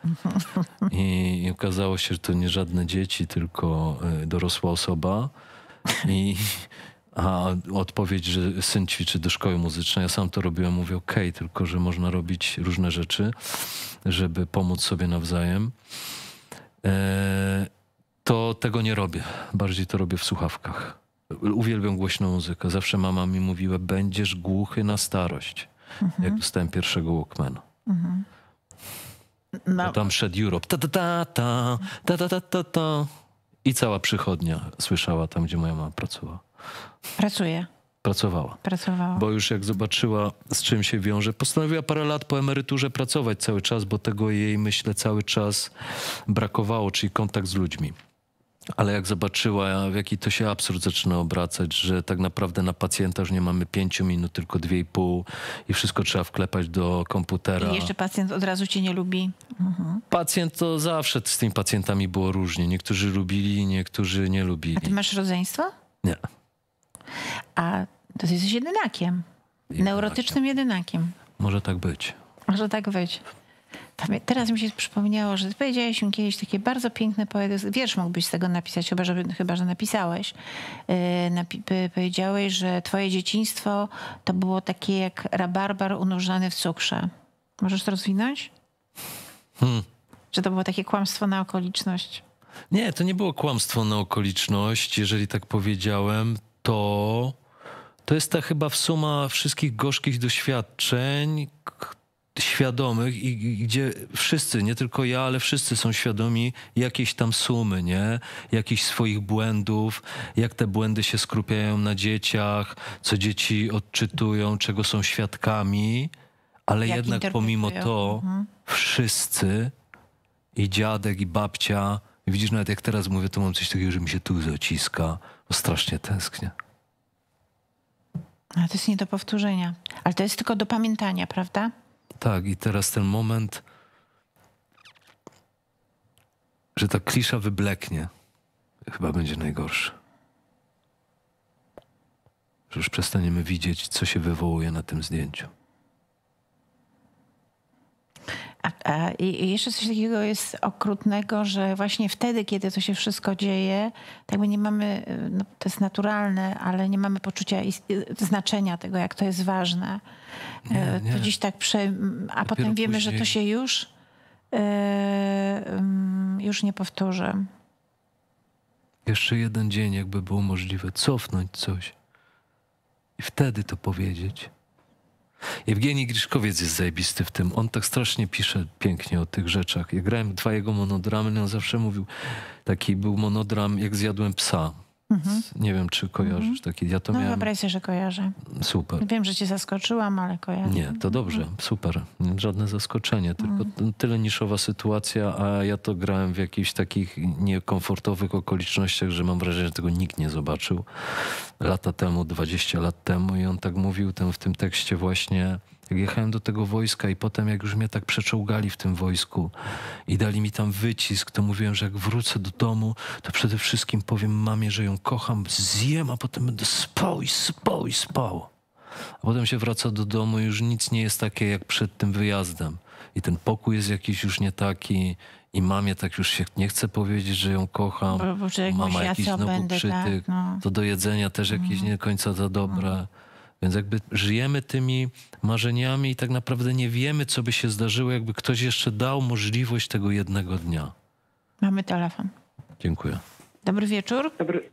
I, I okazało się, że to nie żadne dzieci, tylko y, dorosła osoba. I a odpowiedź, że syn ćwiczy do szkoły muzycznej, ja sam to robiłem, mówię ok, tylko że można robić różne rzeczy, żeby pomóc sobie nawzajem. E, to tego nie robię. Bardziej to robię w słuchawkach. Uwielbiam głośną muzykę. Zawsze mama mi mówiła, będziesz głuchy na starość. Mhm. Jak dostałem pierwszego Walkmana. Mhm. No. Tam szedł Europe. Ta, ta, ta, ta, ta, ta, ta, ta, ta. I cała przychodnia słyszała tam, gdzie moja mama pracowała. Pracuje. Pracowała. Pracowała. Bo już jak zobaczyła, z czym się wiąże, postanowiła parę lat po emeryturze pracować cały czas, bo tego jej, myślę, cały czas brakowało, czyli kontakt z ludźmi. Ale jak zobaczyła, w jaki to się absurd zaczyna obracać, że tak naprawdę na pacjenta już nie mamy pięciu minut, tylko dwie i pół i wszystko trzeba wklepać do komputera. I jeszcze pacjent od razu cię nie lubi. Mhm. Pacjent to zawsze z tymi pacjentami było różnie. Niektórzy lubili, niektórzy nie lubili. A ty masz rodzeństwo? Nie. A to jesteś jedynakiem. jedynakiem. Neurotycznym jedynakiem. Może tak być. Może tak być. Teraz mi się przypomniało, że powiedziałeś mi kiedyś takie bardzo piękne poety, wiersz mógłbyś z tego napisać, chyba że, chyba, że napisałeś. Yy, powiedziałeś, że twoje dzieciństwo to było takie jak rabarbar unurzany w cukrze. Możesz to rozwinąć? Hmm. Że to było takie kłamstwo na okoliczność? Nie, to nie było kłamstwo na okoliczność. Jeżeli tak powiedziałem, to to jest ta chyba suma wszystkich gorzkich doświadczeń świadomych i gdzie wszyscy, nie tylko ja, ale wszyscy są świadomi jakiejś tam sumy, nie? Jakichś swoich błędów, jak te błędy się skrupiają na dzieciach, co dzieci odczytują, czego są świadkami, ale jak jednak pomimo to mhm. wszyscy i dziadek i babcia, widzisz nawet jak teraz mówię, to mam coś takiego, że mi się tu zaciska, strasznie tęsknię. Ale to jest nie do powtórzenia. Ale to jest tylko do pamiętania, prawda? Tak, i teraz ten moment, że ta klisza wybleknie, chyba będzie najgorszy. Że już przestaniemy widzieć, co się wywołuje na tym zdjęciu. A, a, I jeszcze coś takiego jest okrutnego, że właśnie wtedy, kiedy to się wszystko dzieje, tak jakby nie mamy, no, to jest naturalne, ale nie mamy poczucia znaczenia tego, jak to jest ważne. Nie, e, nie. To dziś tak prze... A Dopiero potem wiemy, później... że to się już, yy, już nie powtórzy. Jeszcze jeden dzień, jakby było możliwe, cofnąć coś i wtedy to powiedzieć. Jewgenij Griszkowiec jest zajebisty w tym. On tak strasznie pisze pięknie o tych rzeczach. Ja grałem dwa jego monodramy, on zawsze mówił, taki był monodram, jak zjadłem psa. Mhm. Nie wiem, czy kojarzysz mhm. taki. Ja to no, miałem... wyobraź sobie, że kojarzę. Super. Wiem, że cię zaskoczyłam, ale kojarzę. Nie, to dobrze, super. Żadne zaskoczenie, tylko mhm. tyle niszowa sytuacja, a ja to grałem w jakichś takich niekomfortowych okolicznościach, że mam wrażenie, że tego nikt nie zobaczył. Lata temu, 20 lat temu i on tak mówił ten, w tym tekście właśnie Jak jechałem do tego wojska i potem jak już mnie tak przeczołgali w tym wojsku i dali mi tam wycisk, to mówiłem, że jak wrócę do domu, to przede wszystkim powiem mamie, że ją kocham, zjem, a potem będę spał i spał i spał. A potem się wraca do domu i już nic nie jest takie jak przed tym wyjazdem. I ten pokój jest jakiś już nie taki i mamie tak już się nie chce powiedzieć, że ją kocham. Bo- bo Mama jakiś znowu będę, przytyk. tak, no. To do jedzenia też jakieś nie do końca za dobre. Więc jakby żyjemy tymi marzeniami i tak naprawdę nie wiemy, co by się zdarzyło, jakby ktoś jeszcze dał możliwość tego jednego dnia. Mamy telefon. Dziękuję. Dobry wieczór. Dobry,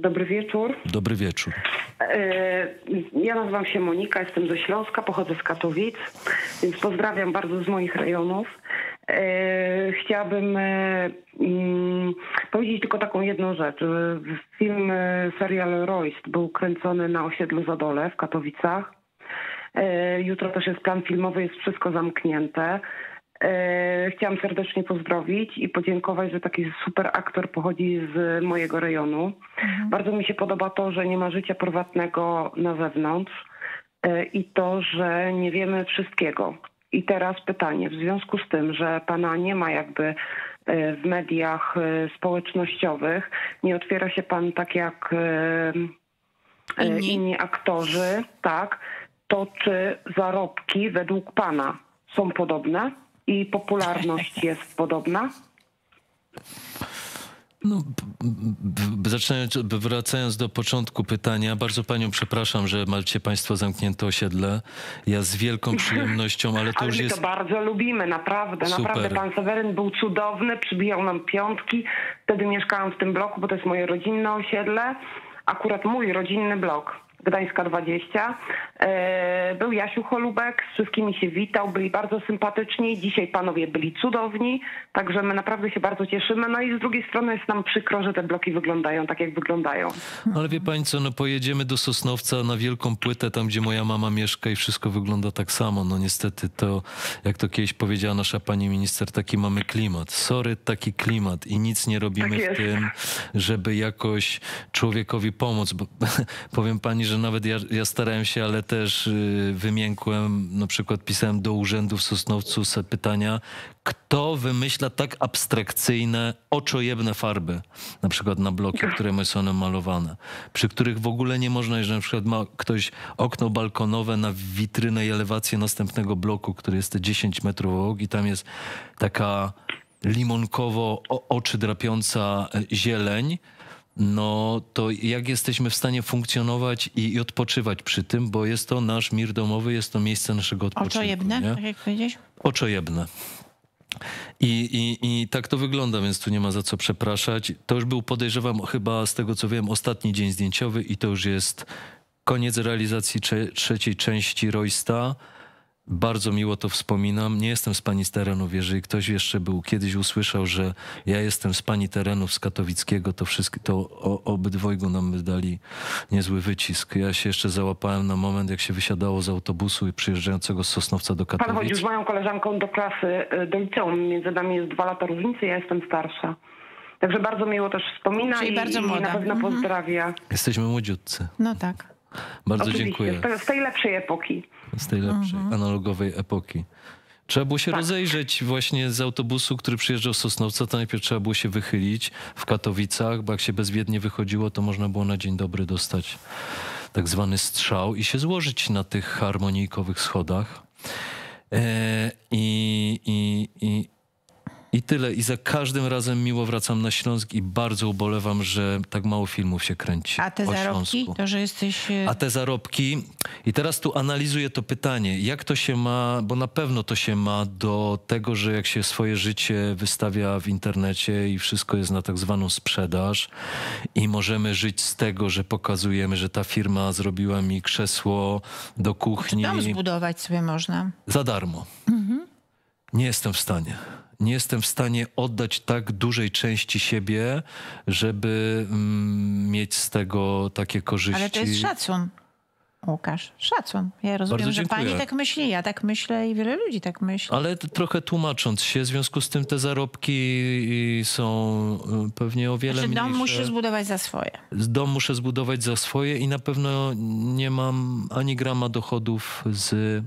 dobry wieczór. Dobry wieczór. E, Ja nazywam się Monika, jestem ze Śląska, pochodzę z Katowic, więc pozdrawiam bardzo z moich rejonów. E, Chciałabym e, mm, powiedzieć tylko taką jedną rzecz. Film, serial Royst był kręcony na osiedlu Zadole w Katowicach. Jutro też jest plan filmowy, jest wszystko zamknięte. E, Chciałam serdecznie pozdrowić i podziękować, że taki super aktor pochodzi z mojego rejonu. Bardzo mi się podoba to, że nie ma życia prywatnego na zewnątrz e, i to, że nie wiemy wszystkiego. I teraz pytanie, w związku z tym, że pana nie ma jakby e, w mediach społecznościowych, nie otwiera się pan tak jak Inni. inni aktorzy, tak, to czy zarobki według pana są podobne i popularność jest podobna? No, zaczynając, wracając do początku pytania, bardzo panią przepraszam, że macie państwo zamknięte osiedle. Ja z wielką (laughs) przyjemnością, ale to Ale już my jest... to bardzo lubimy, naprawdę. Super. Naprawdę pan Seweryn był cudowny, przybijał nam piątki. Wtedy mieszkałam w tym bloku, bo to jest moje rodzinne osiedle. Akurat mój rodzinny blok. Gdańska 20. E, Był Jasiu Holubek, z wszystkimi się witał, byli bardzo sympatyczni. Dzisiaj panowie byli cudowni, także my naprawdę się bardzo cieszymy. No i z drugiej strony jest nam przykro, że te bloki wyglądają tak, jak wyglądają. Ale wie pani co, no pojedziemy do Sosnowca na wielką płytę, tam gdzie moja mama mieszka i wszystko wygląda tak samo. No niestety to, jak to kiedyś powiedziała nasza pani minister, taki mamy klimat. Sorry, taki klimat i nic nie robimy Tak w tym, żeby jakoś człowiekowi pomóc. Bo, (laughs) powiem pani, że nawet ja, ja starałem się, ale też y, wymiękłem, na przykład pisałem do urzędu w Sosnowcu pytania, kto wymyśla tak abstrakcyjne, oczojebne farby, na przykład na bloki, które są malowane, przy których w ogóle nie można, jeżeli na przykład ma ktoś okno balkonowe na witrynę i elewację następnego bloku, który jest te 10 metrów obok i tam jest taka limonkowo oczy drapiąca e, zieleń, no to jak jesteśmy w stanie funkcjonować i, i odpoczywać przy tym, bo jest to nasz mir domowy, jest to miejsce naszego odpoczynku. Oczojebne, nie? tak jak powiedziałeś? Oczojebne. I, i, I tak to wygląda, więc tu nie ma za co przepraszać. To już był, podejrzewam, chyba z tego co wiem, ostatni dzień zdjęciowy i to już jest koniec realizacji cze- trzeciej części Roysta. Bardzo miło to wspominam. Nie jestem z pani z terenów. Jeżeli ktoś jeszcze był, kiedyś usłyszał, że ja jestem z pani terenów z Katowickiego, to wszystko, to o, obydwojgu nam dali niezły wycisk. Ja się jeszcze załapałem na moment, jak się wysiadało z autobusu i przyjeżdżającego z Sosnowca do Pan Katowic. chodził z moją koleżanką do klasy, y, do liceum. Między nami jest dwa lata różnicy, ja jestem starsza. Także bardzo miło też wspomina Czyli i, bardzo i na pewno Mhm. pozdrawia. Jesteśmy młodziutcy. No tak. Bardzo Oczywiście, dziękuję. Z tej lepszej epoki. Z tej lepszej, analogowej epoki. Trzeba było się Tak. rozejrzeć właśnie z autobusu, który przyjeżdżał z Sosnowca, to najpierw trzeba było się wychylić w Katowicach, bo jak się bezwiednie wychodziło, to można było na dzień dobry dostać tak zwany strzał i się złożyć na tych harmonijkowych schodach. E, i, i, i, I tyle. I za każdym razem miło wracam na Śląsk i bardzo ubolewam, że tak mało filmów się kręci A te zarobki, Śląsku. to że jesteś... e, A te zarobki, i teraz tu analizuję to pytanie, jak to się ma, bo na pewno to się ma do tego, że jak się swoje życie wystawia w internecie i wszystko jest na tak zwaną sprzedaż i możemy żyć z tego, że pokazujemy, że ta firma zrobiła mi krzesło do kuchni Dom zbudować sobie można. za darmo. Nie jestem w stanie. Nie jestem w stanie oddać tak dużej części siebie, żeby mm, mieć z tego takie korzyści. Ale to jest szacun. Łukasz, szacun. Ja rozumiem, że pani tak myśli, ja tak myślę i wiele ludzi tak myśli. Ale trochę tłumacząc się, w związku z tym te zarobki są y, pewnie o wiele Znaczy dom mniejsze. musisz zbudować za swoje. Z Dom muszę zbudować za swoje i na pewno nie mam ani grama dochodów z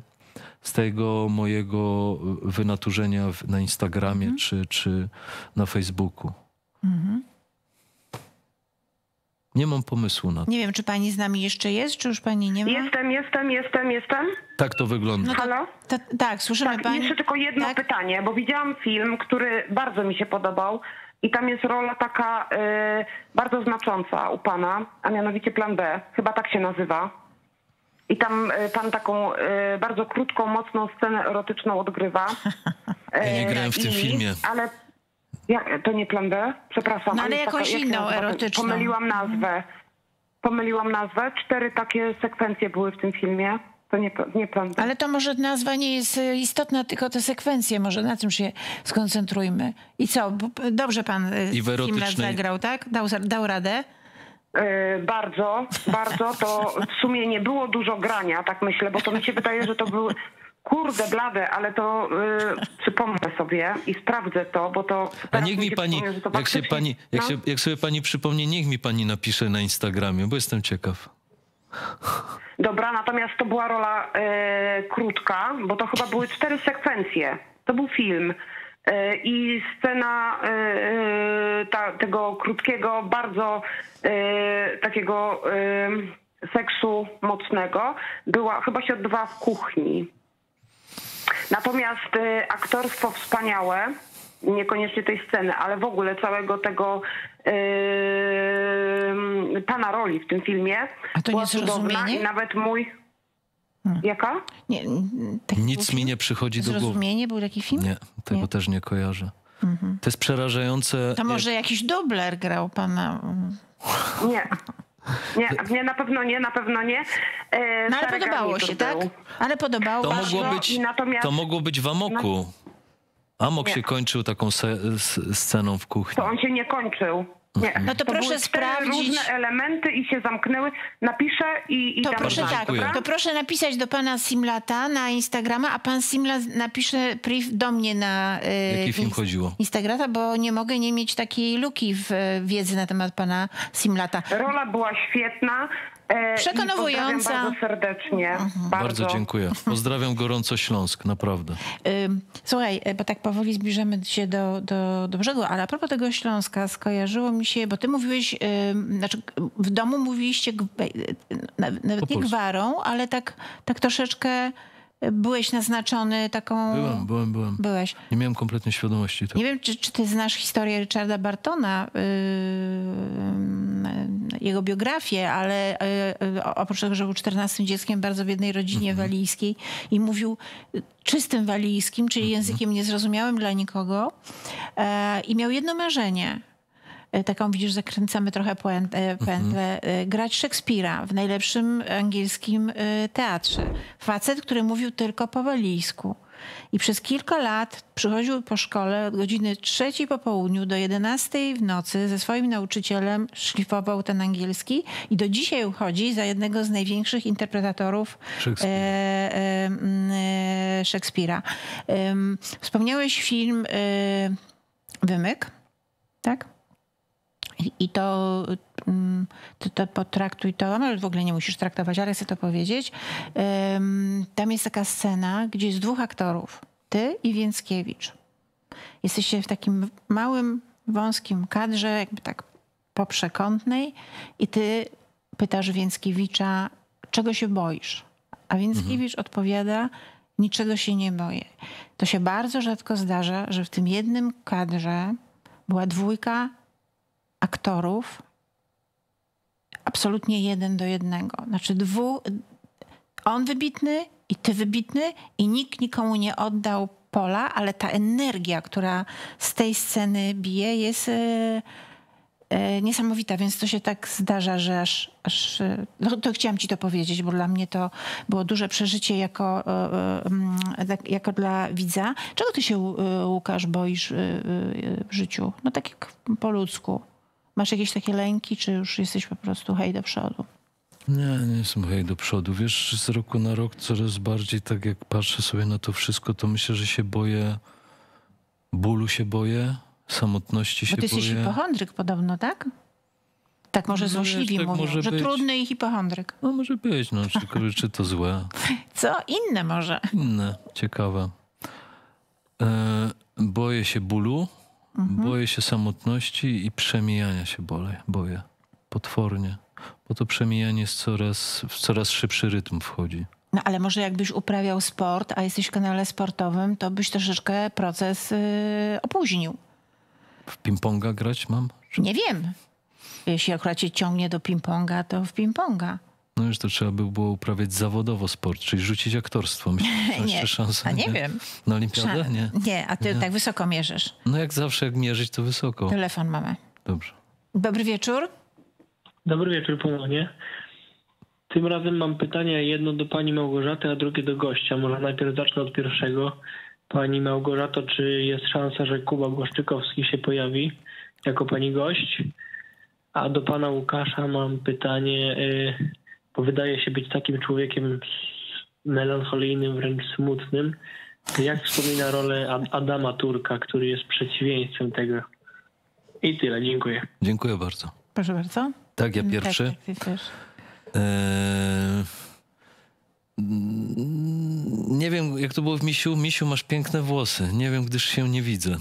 z tego mojego wynaturzenia w- na Instagramie Mhm. czy, czy na Facebooku. Nie mam pomysłu na to. Nie wiem, czy pani z nami jeszcze jest, czy już pani nie ma? Jestem, jestem, jestem, jestem. Tak to wygląda. No to- Halo? Ta, tak, słyszymy Tak, pani. jeszcze tylko jedno Tak? pytanie, bo widziałam film, który bardzo mi się podobał i tam jest rola taka e, bardzo znacząca u pana, a mianowicie plan B, chyba tak się nazywa. I tam e, pan taką e, bardzo krótką, mocną scenę erotyczną odgrywa. (laughs) Ja nie E, grałem w tym i- filmie. Ale jak, to nie plan B? Przepraszam. No, ale jakąś jak się inną, nazywa? erotyczną. Pomyliłam nazwę. Pomyliłam nazwę. Cztery takie sekwencje były w tym filmie. To nie, nie plan B. Ale to może nazwa nie jest istotna, tylko te sekwencje, może na tym się skoncentrujmy. I co, dobrze pan I w erotycznej- zagrał, tak? Dał, dał radę? E, Bardzo, bardzo. To w sumie nie było dużo grania, tak myślę, bo to mi się wydaje, że to były kurde blade, ale to y, przypomnę sobie i sprawdzę to, bo to A niech mi pani, jak, się pani jak, no. się, jak sobie pani przypomni, niech mi pani napisze na Instagramie, bo jestem ciekaw. Dobra, natomiast to była rola e, krótka, bo to chyba były cztery sekwencje. To był film. E, I scena e, ta, tego krótkiego, bardzo e, takiego e, seksu mocnego była, chyba się odbywała w kuchni. Natomiast e, aktorstwo wspaniałe, niekoniecznie tej sceny, ale w ogóle całego tego e, pana roli w tym filmie. A to niezrozumienie? I nawet mój. Jaka? Nie, Nic mi nie przychodzi do głowy. Zrozumienie był taki film? Nie, tego Nie. też nie kojarzę. To jest przerażające. To może jakiś dubler grał pana. mm. Nie. Nie, nie, na pewno nie, na pewno nie. E, No ale podobało się, tak? Ale podobało To mogło być, i natomiast- to mogło być w Amoku. Amok Nie. się kończył taką se, s, sceną w kuchni. To on się nie kończył. Nie. No to proszę były cztery sprawdzić. różne elementy i się zamknęły. Napiszę i, i To dam proszę tak, dziękuję. to proszę napisać do pana Simlata na Instagrama, a pan Simlat napisze priv do mnie na e, Jaki film chodziło? Instagrama, bo nie mogę nie mieć takiej luki w e, wiedzy na temat pana Simlata. Rola była świetna. E, Przekonująca. Bardzo serdecznie. Bardzo, Bardzo dziękuję. Pozdrawiam gorąco Śląsk, naprawdę. Słuchaj, e, bo tak powoli zbliżamy się do, do, do brzegu, ale a propos tego Śląska, skojarzyło mi się, bo ty mówiłeś, znaczy w domu mówiliście e, na- nawet nie gwarą, ale tak, tak troszeczkę byłeś naznaczony taką... Byłem, byłem, byłem. Byłeś. Nie miałem kompletnie świadomości tego. Nie wiem, czy, czy ty znasz historię Richarda Bartona, yy, jego biografię, ale yy, oprócz tego, że był 14 dzieckiem bardzo biednej rodzinie walijskiej i mówił czystym walijskim, czyli językiem niezrozumiałym dla nikogo e, i miał jedno marzenie. E, Taką widzisz, zakręcamy trochę e, pętlę. E, Grać Szekspira w najlepszym angielskim teatrze. Facet, który mówił tylko po walijsku. I przez kilka lat przychodził po szkole od godziny trzeciej po południu do 11 w nocy ze swoim nauczycielem, szlifował ten angielski i do dzisiaj uchodzi za jednego z największych interpretatorów Szekspira. e, e, e, Wspomniałeś film Wymyk, tak? I- to, mm, to, to potraktuj to, ale w ogóle nie musisz traktować, ale chcę to powiedzieć. Tam jest taka scena, gdzie jest dwóch aktorów. Ty i Więckiewicz. Jesteście w takim małym, wąskim kadrze, jakby tak poprzekątnej i ty pytasz Więckiewicza, czego się boisz? A Więckiewicz odpowiada, niczego się nie boję. To się bardzo rzadko zdarza, że w tym jednym kadrze była dwójka aktorów absolutnie jeden do jednego. Znaczy dwu, on wybitny i ty wybitny i nikt nikomu nie oddał pola, ale ta energia, która z tej sceny bije jest e, e, niesamowita, więc to się tak zdarza, że aż, aż e, no to chciałam ci to powiedzieć, bo dla mnie to było duże przeżycie jako, mm, tak- jako dla widza. Czego ty się, Łukasz, boisz w życiu? No tak jak po ludzku. Masz jakieś takie lęki, czy już jesteś po prostu hej do przodu? Nie, nie jestem hej do przodu. Wiesz, z roku na rok coraz bardziej tak jak patrzę sobie na to wszystko, to myślę, że się boję, bólu się boję, samotności się Bo ty jesteś boję. hipochondryk podobno, tak? Tak może No, złośliwi tak mówią, może że być. trudny i hipochondryk. No może być, no (laughs) tylko czy to złe. Co? Inne może. Inne, ciekawe. E, boję się bólu, boję się samotności i przemijania się boję, boję. Potwornie. Bo to przemijanie jest coraz, w coraz szybszy rytm wchodzi. No ale może jakbyś uprawiał sport, a jesteś w kanale sportowym, to byś troszeczkę proces y, opóźnił. W ping-ponga grać mam? Nie wiem. Jeśli akurat cię ciągnie do ping-ponga, to w ping-ponga. No już to trzeba by było uprawiać zawodowo sport, czyli rzucić aktorstwo. Myślę, że są (laughs) Nie, szanse. a nie wiem. Na olimpiadę? Szan- Nie. Nie, a ty tak wysoko mierzysz. No jak zawsze, jak mierzyć, to wysoko. Telefon mamy. Dobrze. Dobry wieczór. Dobry wieczór ponownie. Tym razem mam pytanie jedno do pani Małgorzaty, a drugie do gościa. Może najpierw zacznę od pierwszego. Pani Małgorzato, czy jest szansa, że Kuba Błaszczykowski się pojawi jako pani gość? A do pana Łukasza mam pytanie, y, wydaje się być takim człowiekiem melancholijnym, wręcz smutnym. Jak wspomina rolę Ad- Adama Turka, który jest przeciwieństwem tego? I tyle, dziękuję. Dziękuję bardzo. Proszę bardzo. Tak, ja pierwszy. Tak, tak, ty też. Eee, Nie wiem, jak to było w Misiu. Misiu, masz piękne włosy. Nie wiem, gdyż się nie widzę. (laughs)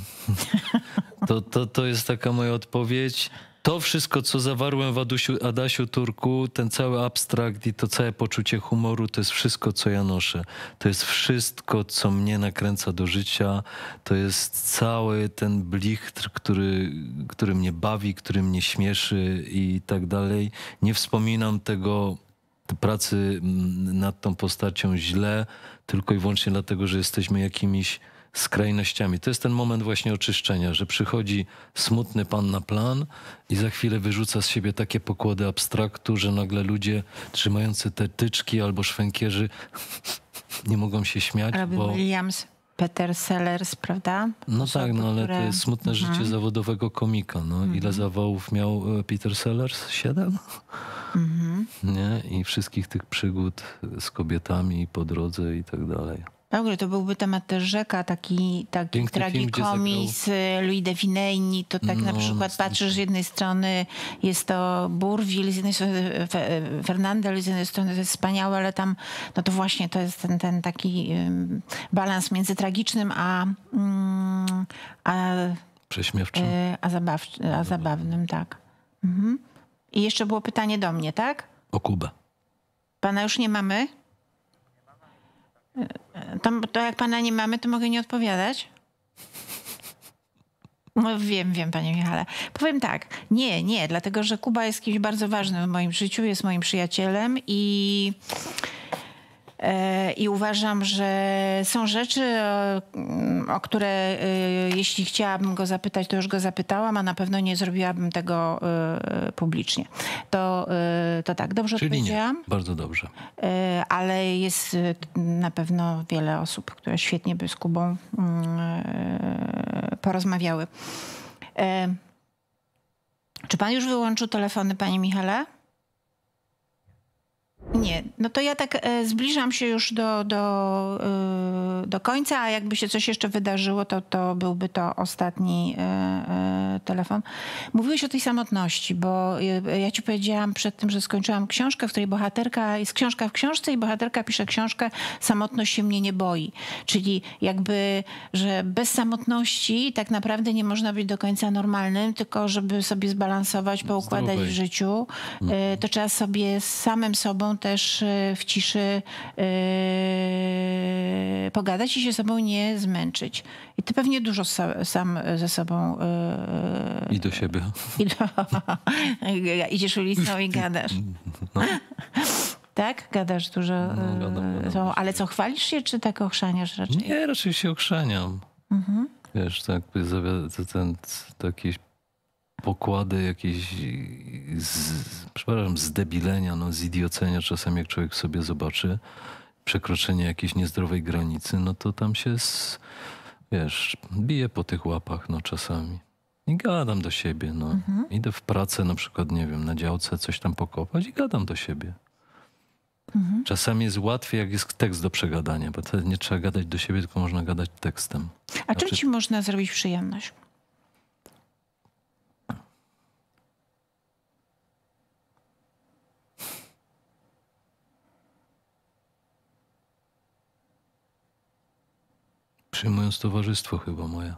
To, to, to jest taka moja odpowiedź. To wszystko, co zawarłem w Adusiu, Adasiu Turku, ten cały abstrakt i to całe poczucie humoru, to jest wszystko, co ja noszę. To jest wszystko, co mnie nakręca do życia. To jest cały ten blichtr, który, który mnie bawi, który mnie śmieszy i tak dalej. Nie wspominam tego pracy mm, nad tą postacią źle, tylko i wyłącznie dlatego, że jesteśmy jakimiś skrajnościami. To jest ten moment właśnie oczyszczenia, że przychodzi smutny pan na plan i za chwilę wyrzuca z siebie takie pokłady abstraktu, że nagle ludzie trzymający te tyczki albo szwękierzy (laughs) nie mogą się śmiać, Robił bo... Williams, Peter Sellers, prawda? No Osoby, tak, no ale to które- jest smutne życie zawodowego komika. No. Ile zawałów miał e, Peter Sellers? Siedem? (laughs) Nie? I wszystkich tych przygód z kobietami po drodze i tak dalej. Ogóle to byłby temat też rzeka, taki, taki Piękny film, gdzie tragikomi z Louis de Vineyni. To tak na No, przykład no, patrzysz, z jednej strony jest to Bourville, z jednej strony Fe- Fernandel, z jednej strony to jest wspaniałe, ale tam, no to właśnie to jest ten, ten taki balans między tragicznym a, mm, a, Prześmiewczy. y, a, zabaw, a zabawnym, tak. Mhm. I jeszcze było pytanie do mnie, tak? O Kubę. Pana już nie mamy? To, to jak pana nie mamy, to mogę nie odpowiadać? No wiem, wiem, panie Michale. Powiem tak, nie, nie, dlatego że Kuba jest kimś bardzo ważnym w moim życiu, jest moim przyjacielem i, e, i uważam, że są rzeczy, o, o które e, jeśli chciałabym go zapytać, to już go zapytałam, a na pewno nie zrobiłabym tego e, publicznie. To, e, to tak, dobrze Czyli nie. odpowiedziałam? Bardzo dobrze. E, ale jest e, na pewno wiele osób, które świetnie by z Kubą mm, e, porozmawiały. E, Czy pan już wyłączył telefony, panie Michale? Nie, no to ja tak e, zbliżam się już do, do, e, do końca, a jakby się coś jeszcze wydarzyło, to, to byłby to ostatni e, telefon. Mówiłeś o tej samotności, bo ja ci powiedziałam przed tym, że skończyłam książkę, w której bohaterka, jest książka w książce i bohaterka pisze książkę Samotność się mnie nie boi. Czyli jakby, że bez samotności tak naprawdę nie można być do końca normalnym, tylko żeby sobie zbalansować, poukładać w życiu, to trzeba sobie z samym sobą też e, w ciszy e, pogadać i się sobą nie zmęczyć. I ty pewnie dużo sa, sam ze sobą e, I do siebie. (laughs) i do, idziesz ulicą i gadasz. No. Tak? Gadasz dużo. No, gadam, gadam to, ale co, chwalisz się, czy tak ochrzaniasz raczej? Nie, raczej się okrzaniam. Mhm. Wiesz, tak ten, to jakieś pokłady jakieś z, przepraszam, zdebilenia, no, zidiocenia czasami jak człowiek sobie zobaczy przekroczenie jakiejś niezdrowej granicy, no to tam się z, wiesz, bije po tych łapach, no czasami. I gadam do siebie, no. Idę w pracę na przykład, nie wiem, na działce coś tam pokopać i gadam do siebie. Czasami jest łatwiej, jak jest tekst do przegadania, bo wtedy nie trzeba gadać do siebie, tylko można gadać tekstem. A czym Znaczy- ci można zrobić przyjemność? Przyjmując towarzystwo chyba moje.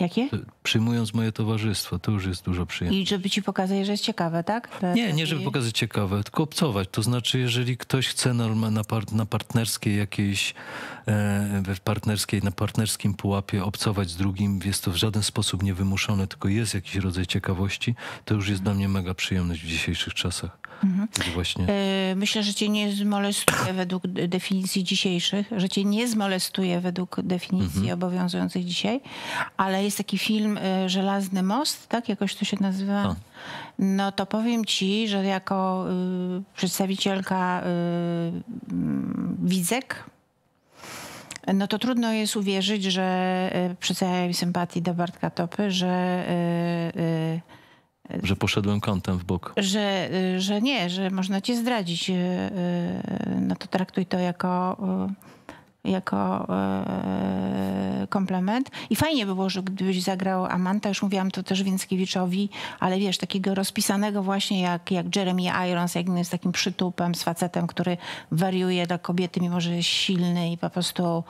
Jakie? Przyjmując moje towarzystwo, to już jest dużo przyjemniej. I żeby ci pokazać, że jest ciekawe, tak? Te- Nie, nie żeby pokazać ciekawe, tylko obcować. To znaczy, jeżeli ktoś chce na, par- na partnerskiej jakiejś, e, partnerskiej, na partnerskim pułapie obcować z drugim, jest to w żaden sposób niewymuszone, tylko jest jakiś rodzaj ciekawości, to już jest dla mnie mega przyjemność w dzisiejszych czasach. Jest właśnie... Y, Myślę, że cię nie zmolestuje (coughs) według definicji dzisiejszych, że cię nie zmolestuje według definicji obowiązujących dzisiaj, ale jest taki film y, Żelazny Most, tak? Jakoś to się nazywa. A. No to powiem ci, że jako y, przedstawicielka y, mm, widzek, no to trudno jest uwierzyć, że y, przy całej sympatii do Bartka Topy, że y, Że poszedłem kątem w bok. że, y, że nie, że można cię zdradzić. y, y, No to traktuj to jako, jako komplement. I fajnie by było, że gdybyś zagrał Amanta, już mówiłam to też Więckiewiczowi, ale wiesz, takiego rozpisanego właśnie jak, jak Jeremy Irons, jak jest takim przytupem z facetem, który wariuje dla kobiety, mimo że jest silny i po prostu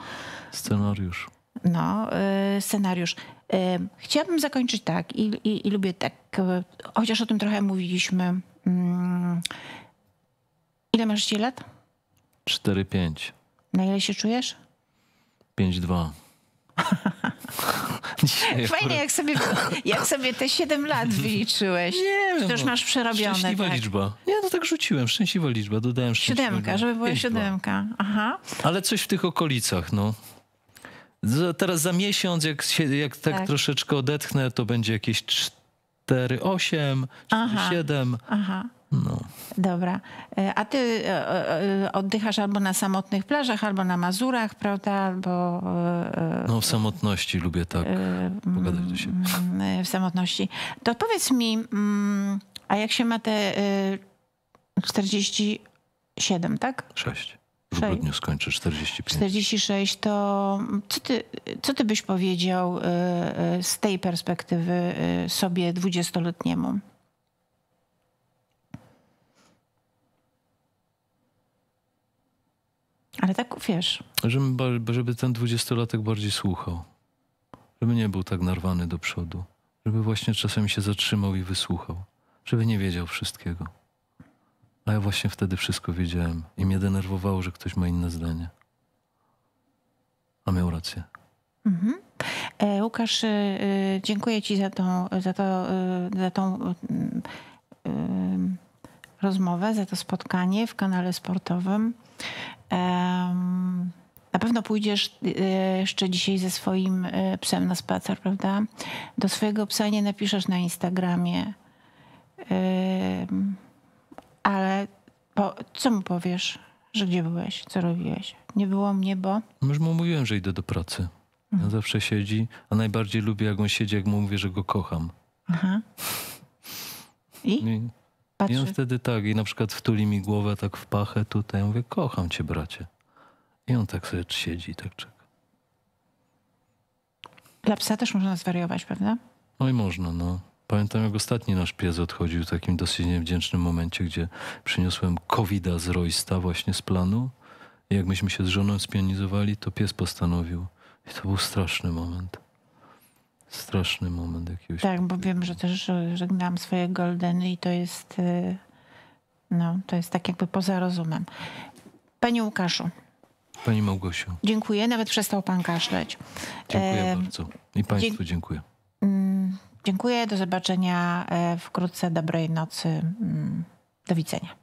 Scenariusz. No, y, scenariusz. Y, Chciałabym zakończyć tak i, i, i lubię tak, y, chociaż o tym trochę mówiliśmy. Mm, Ile masz dzisiaj lat? 4-5. Na ile się czujesz? 5-2. (laughs) Dzisiaj Fajnie, jak sobie, jak sobie te 7 lat wyliczyłeś. Nie wiem, To już no. masz przerobione. Szczęśliwa tak. liczba. Ja to tak rzuciłem. Szczęśliwa liczba. Dodałem szczęśliwą Siódemka, żeby była Pięć, siódemka. Aha. Ale coś w tych okolicach, no. Teraz za miesiąc, jak, się, jak tak, Tak. troszeczkę odetchnę, to będzie jakieś 4, 8, Aha. 7. Aha. No. Dobra. E, A ty e, e, oddychasz albo na samotnych plażach, albo na Mazurach, prawda? Albo no, w samotności lubię tak pogadać do siebie. mm, w samotności. To powiedz mi, mm, a jak się ma te y, 47, tak? 6. W grudniu skończę 45. 46, to co ty, co ty byś powiedział y, y, z tej perspektywy y, sobie 20-letniemu? Ale tak wiesz, Żeby, żeby ten dwudziestolatek bardziej słuchał. Żeby nie był tak narwany do przodu. Żeby właśnie czasami się zatrzymał i wysłuchał. Żeby nie wiedział wszystkiego. A ja właśnie wtedy wszystko wiedziałem. I mnie denerwowało, że ktoś ma inne zdanie. A miał rację. E, Łukasz, e, e, dziękuję Ci za tą, za to, e, za tą rozmowę, za to spotkanie w kanale sportowym. Na pewno pójdziesz jeszcze dzisiaj ze swoim psem na spacer, prawda? Do swojego psa nie napiszesz na Instagramie. Ale co mu powiesz, że gdzie byłeś, co robiłeś? Nie było mnie, bo... No Już mu mówiłem, że idę do pracy. On zawsze siedzi, a najbardziej lubię, jak on siedzi, jak mu mówię, że go kocham. Aha. I? I, I on wtedy tak, i na przykład wtuli mi głowę tak w pachę tutaj. Ja mówię, kocham cię, bracie. I on tak sobie siedzi i tak czeka. Dla psa też można zwariować, prawda? No i można, no. Pamiętam, jak ostatni nasz pies odchodził w takim dosyć niewdzięcznym momencie, gdzie przyniosłem covida z Roysta właśnie z planu. I jak myśmy się z żoną spionizowali, to pies postanowił. I to był straszny moment. Straszny moment jakiegoś. Tak, bo wiem, że też że żegnałam swoje goldeny i to jest, y, no, to jest tak jakby poza rozumem. Panie Łukaszu, Pani Małgosiu, dziękuję. Nawet przestał pan kaszleć. dziękuję Em, bardzo. I Państwu dziękuję. mm, Dziękuję. Do zobaczenia e, wkrótce. Dobrej nocy. Mm, Do widzenia.